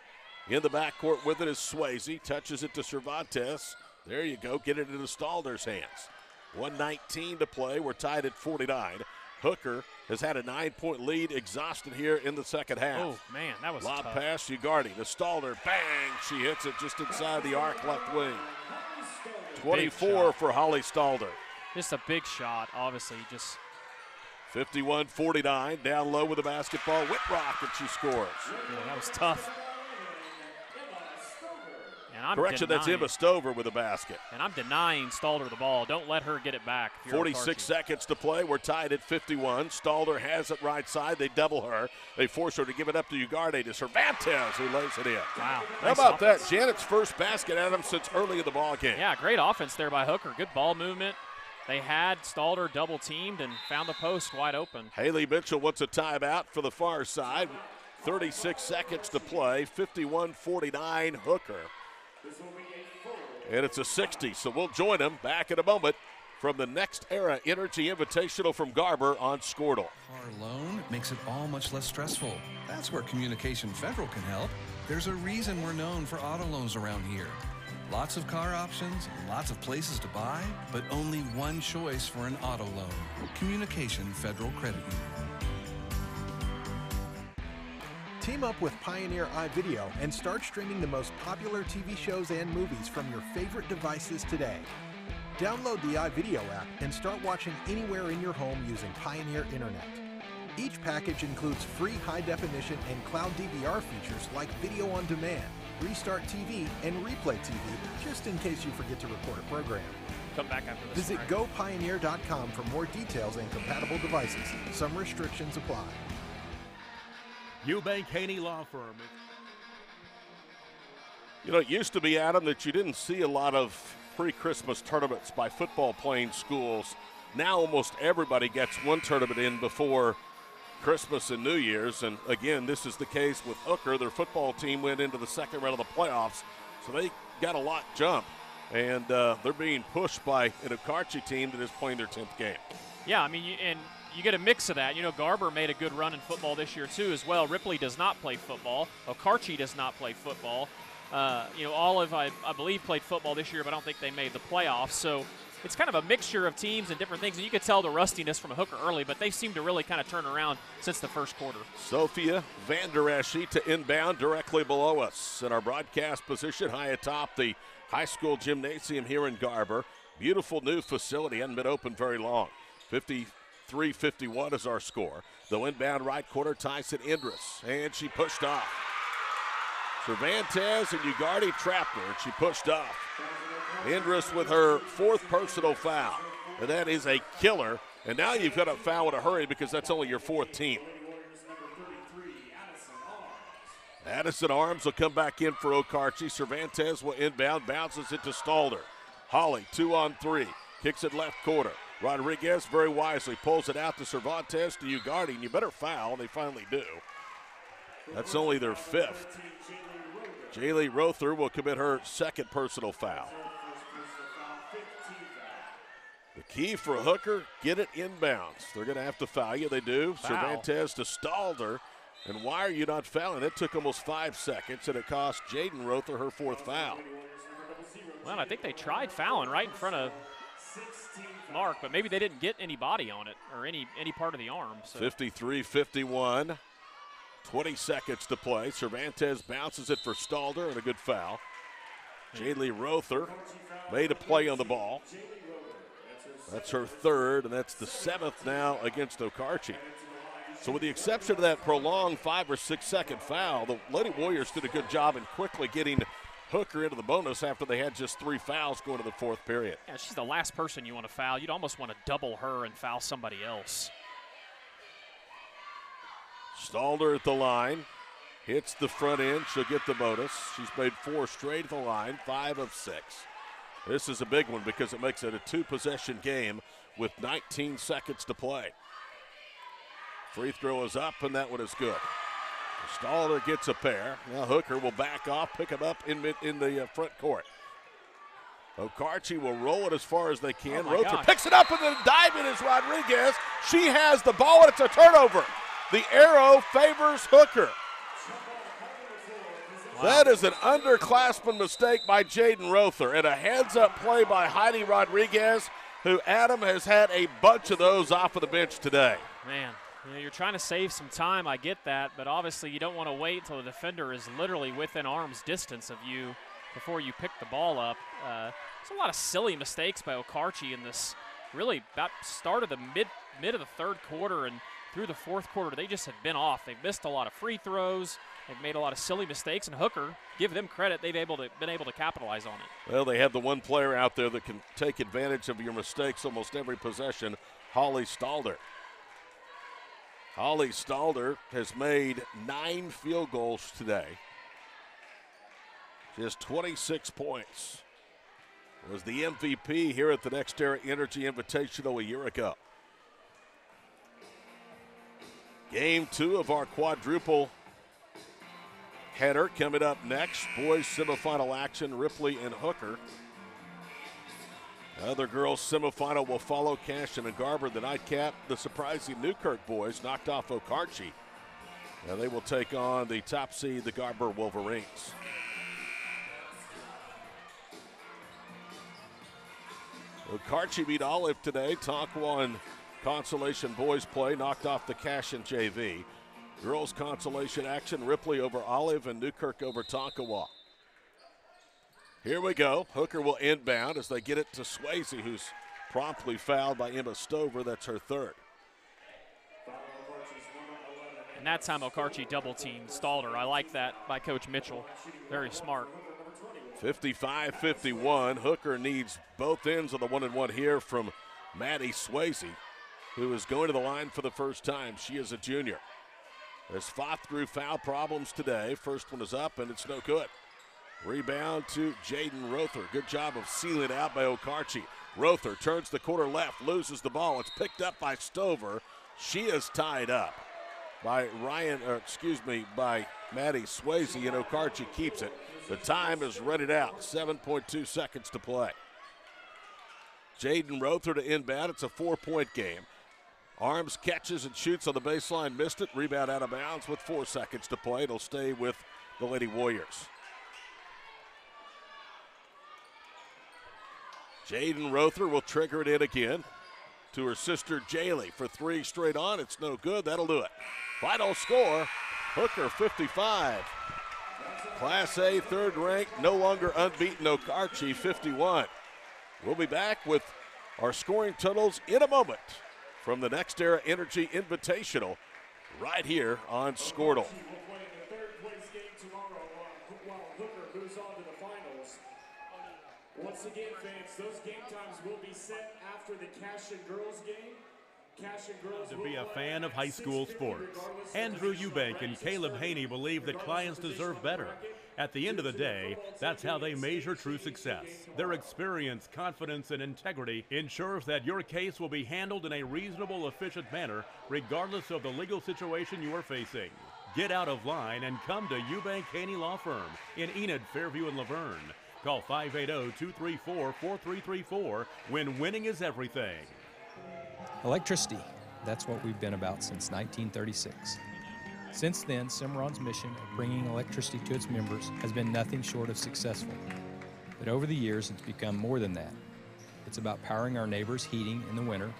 In the backcourt with it is Swayze. Touches it to Cervantes. There you go. Get it into Stalder's hands. 119 to play. We're tied at 49. Hooker has had a nine point lead, exhausted here in the second half. oh man, that was Lob tough. pass, Ugardi to Stalder. Bang! She hits it just inside the arc left wing. 24 for Holly Stalder. Just a big shot, obviously. Just 51 49. Down low with the basketball. Whitrock, and she scores. yeah, that was tough. And I'm Correction, that's denying- Emma Stover with the basket. And I'm denying Stalder the ball. Don't let her get it back. 46 seconds to play. We're tied at 51. Stalder has it right side. They double her. They force her to give it up to Ugardi to Cervantes, who lays it in. Wow. How nice about offense. that? Janet's first basket at him since early in the ball game. Yeah, great offense there by Hooker. Good ball movement. They had Stalder double teamed and found the post wide open. Haley Mitchell wants a timeout for the far side. 36 seconds to play. 51 49 Hooker. And it's a 60, so we'll join them back in a moment from the NextEra Energy Invitational from Garber on Skordle. Car loan makes it all much less stressful. That's where Communication Federal can help. There's a reason we're known for auto loans around here. Lots of car options, lots of places to buy, but only one choice for an auto loan. Communication Federal Credit Union. Team up with Pioneer iVideo and start streaming the most popular TV shows and movies from your favorite devices today. Download the iVideo app and start watching anywhere in your home using Pioneer Internet. Each package includes free high definition and cloud DVR features like video on demand, restart TV, and replay TV, just in case you forget to record a program. Come back after this. Visit break. gopioneer.com for more details and compatible devices. Some restrictions apply. Eubank Haney Law Firm. You know, it used to be, Adam, that you didn't see a lot of pre Christmas tournaments by football playing schools. Now almost everybody gets one tournament in before Christmas and New Year's. And again, this is the case with Hooker. Their football team went into the second round of the playoffs, so they got a lot jump. And uh, they're being pushed by an Okarche team that is playing their 10th game. Yeah, I mean, you, and you get a mix of that. You know, Garber made a good run in football this year too, as well. Ripley does not play football. Okarche does not play football. Uh, you know, Olive, I, I believe, played football this year, but I don't think they made the playoffs. So it's kind of a mixture of teams and different things. And you could tell the rustiness from a Hooker early, but they seem to really kind of turn around since the first quarter. Sophia Vander Eschie to inbound directly below us in our broadcast position, high atop the high school gymnasium here in Garber. Beautiful new facility, hadn't been open very long. 53 51 is our score. The inbound right corner, Tyson Indris, and she pushed off. Cervantes and Ugardi trapped her, and she pushed off. Indris with her fourth personal foul, and that is a killer. And now you've got to foul in a hurry because that's only your fourth team. Addison Arms will come back in for Okarche. Cervantes will inbound, bounces it to Stalder. Holly, two on three, kicks it left quarter. Rodriguez very wisely pulls it out to Cervantes to Ugardi, and you better foul. and They finally do. That's only their fifth. Jaylee Rother will commit her second personal foul. The key for Hooker, get it inbounds. They're going to have to foul you. They do. Foul. Cervantes to Stalder. And why are you not fouling? It took almost five seconds, and it cost Jaden Rother her fourth foul. Well, I think they tried fouling right in front of Mark, but maybe they didn't get any body on it or any any part of the arm. So. 53 51. 20 seconds to play. Cervantes bounces it for Stalder and a good foul. Jaylee Rother made a play on the ball. That's her third, and that's the seventh now against Okarche. So, with the exception of that prolonged five or six second foul, the Lady Warriors did a good job in quickly getting Hooker into the bonus after they had just three fouls going to the fourth period. Yeah, she's the last person you want to foul. You'd almost want to double her and foul somebody else. Stalder at the line. Hits the front end. She'll get the bonus. She's made four straight at the line, five of six. This is a big one because it makes it a two possession game with 19 seconds to play. Free throw is up, and that one is good. Stalder gets a pair. Now Hooker will back off, pick him up in, mid, in the uh, front court. Okarche will roll it as far as they can. Oh gosh. picks it up, and then diving is Rodriguez. She has the ball, and it's a turnover. The arrow favors Hooker. That is an underclassman mistake by Jaden Rother and a heads up play by Heidi Rodriguez, who Adam has had a bunch of those off of the bench today. Man, you know, you're trying to save some time. I get that, but obviously you don't want to wait until the defender is literally within arm's distance of you before you pick the ball up. Uh, there's a lot of silly mistakes by Okarche in this. Really, about start of the mid mid of the third quarter and through the fourth quarter, they just have been off. They've missed a lot of free throws. They've made a lot of silly mistakes. And Hooker, give them credit, they've able to been able to capitalize on it. Well, they have the one player out there that can take advantage of your mistakes almost every possession, Holly Stalder. Holly Stalder has made nine field goals today. She has 26 points. Was the MVP here at the NextEra Energy Invitational a year ago. Game two of our quadruple header coming up next. Boys semifinal action, Ripley and Hooker. Other girls semifinal will follow Cashion and Garber. The nightcap, the surprising Newkirk boys knocked off Okarche. Now they will take on the top seed, the Garber Wolverines. Okarche beat Olive today. Tonkawa and Consolation boys play knocked off the Cashion JV. Girls consolation action, Ripley over Olive and Newkirk over Tonkawa. Here we go. Hooker will inbound as they get it to Swayze, who's promptly fouled by Emma Stover. That's her third. And that time Okarche double teamed Stalder. I like that by Coach Mitchell. Very smart. 55 51. Hooker needs both ends of the one and one here from Maddie Swayze, who is going to the line for the first time. She is a junior. Has fought through foul problems today. First one is up, and it's no good. Rebound to Jaden Rother. Good job of sealing it out by Okarche. Rother turns the corner left, loses the ball. It's picked up by Stover. She is tied up by Ryan, or excuse me, by Maddie Swayze, and Okarche keeps it. The time is running out. 7.2 seconds to play. Jaden Rother to inbound. It's a four-point game. Arms catches and shoots on the baseline, missed it. Rebound out of bounds with four seconds to play. It'll stay with the Lady Warriors. Jaden Rother will trigger it in again to her sister Jaylee for three straight on. It's no good. That'll do it. Final score Hooker 55. Class A third ranked, no longer unbeaten Okarche 51. We'll be back with our scoring totals in a moment from the NextEra Energy Invitational right here on Skordle. Once again, fans, those game times will be set after the Cashion Girls game. To be a fan of high school sports. Andrew Eubank and Caleb Haney believe that clients deserve better. At the end of the day, that's how they measure true success. Their experience, confidence, and integrity ensures that your case will be handled in a reasonable, efficient manner, regardless of the legal situation you are facing. Get out of line and come to Eubank Haney Law Firm in Enid, Fairview, and Laverne. Call 580-234-4334 when winning is everything. Electricity, that's what we've been about since 1936. Since then, Cimarron's mission of bringing electricity to its members has been nothing short of successful. But over the years, it's become more than that. It's about powering our neighbors' heating in the winter,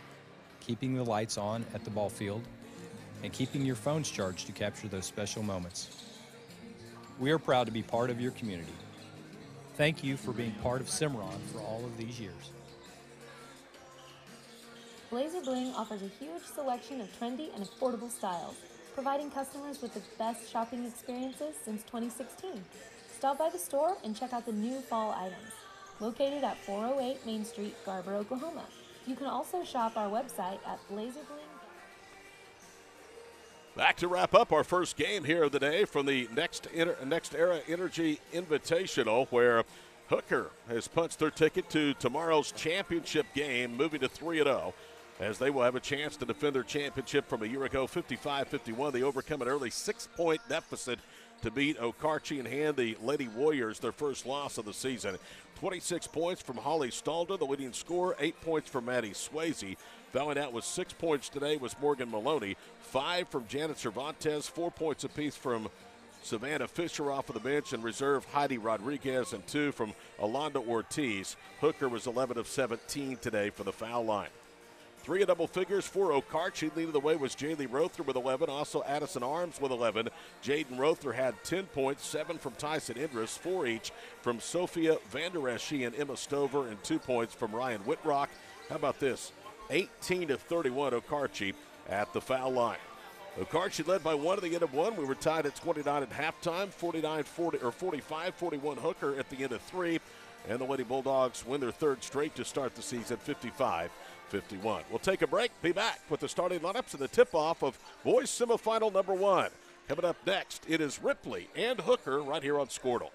keeping the lights on at the ball field, and keeping your phones charged to capture those special moments. We are proud to be part of your community. Thank you for being part of Cimarron for all of these years. Blazer Bling offers a huge selection of trendy and affordable styles, providing customers with the best shopping experiences since 2016. Stop by the store and check out the new fall items. Located at 408 Main Street, Garber, Oklahoma. You can also shop our website at blazerbling. Back to wrap up our first game here of the day from the next Inter- NextEra Energy Invitational, where Hooker has punched their ticket to tomorrow's championship game, moving to 3 0 as they will have a chance to defend their championship from a year ago 55 51. They overcome an early six point deficit to beat Okarche and hand the Lady Warriors their first loss of the season. 26 points from Holly Stalder, the leading scorer, eight points from Maddie Swayze. Fouling out with six points today was Morgan Maloney, five from Janet Cervantes, four points apiece from Savannah Fisher off of the bench and reserve Heidi Rodriguez and two from Alondra Ortiz. Hooker was 11 of 17 today for the foul line. Three of double figures for Okarche. Leading the way was Jaylee Rother with 11. Also Addison Arms with 11. Jaden Rother had 10 points, seven from Tyson Indris, four each from Sophia Vander Eschie and Emma Stover, and two points from Ryan Whitrock. How about this? 18 to 31 Okarche at the foul line. Okarche led by one at the end of one. We were tied at 29 at halftime, 49 40 or 45 41 Hooker at the end of three. And the Lady Bulldogs win their third straight to start the season 55 51. We'll take a break, be back with the starting lineups and the tip off of boys semifinal number one. Coming up next, it is Ripley and Hooker right here on Skordle.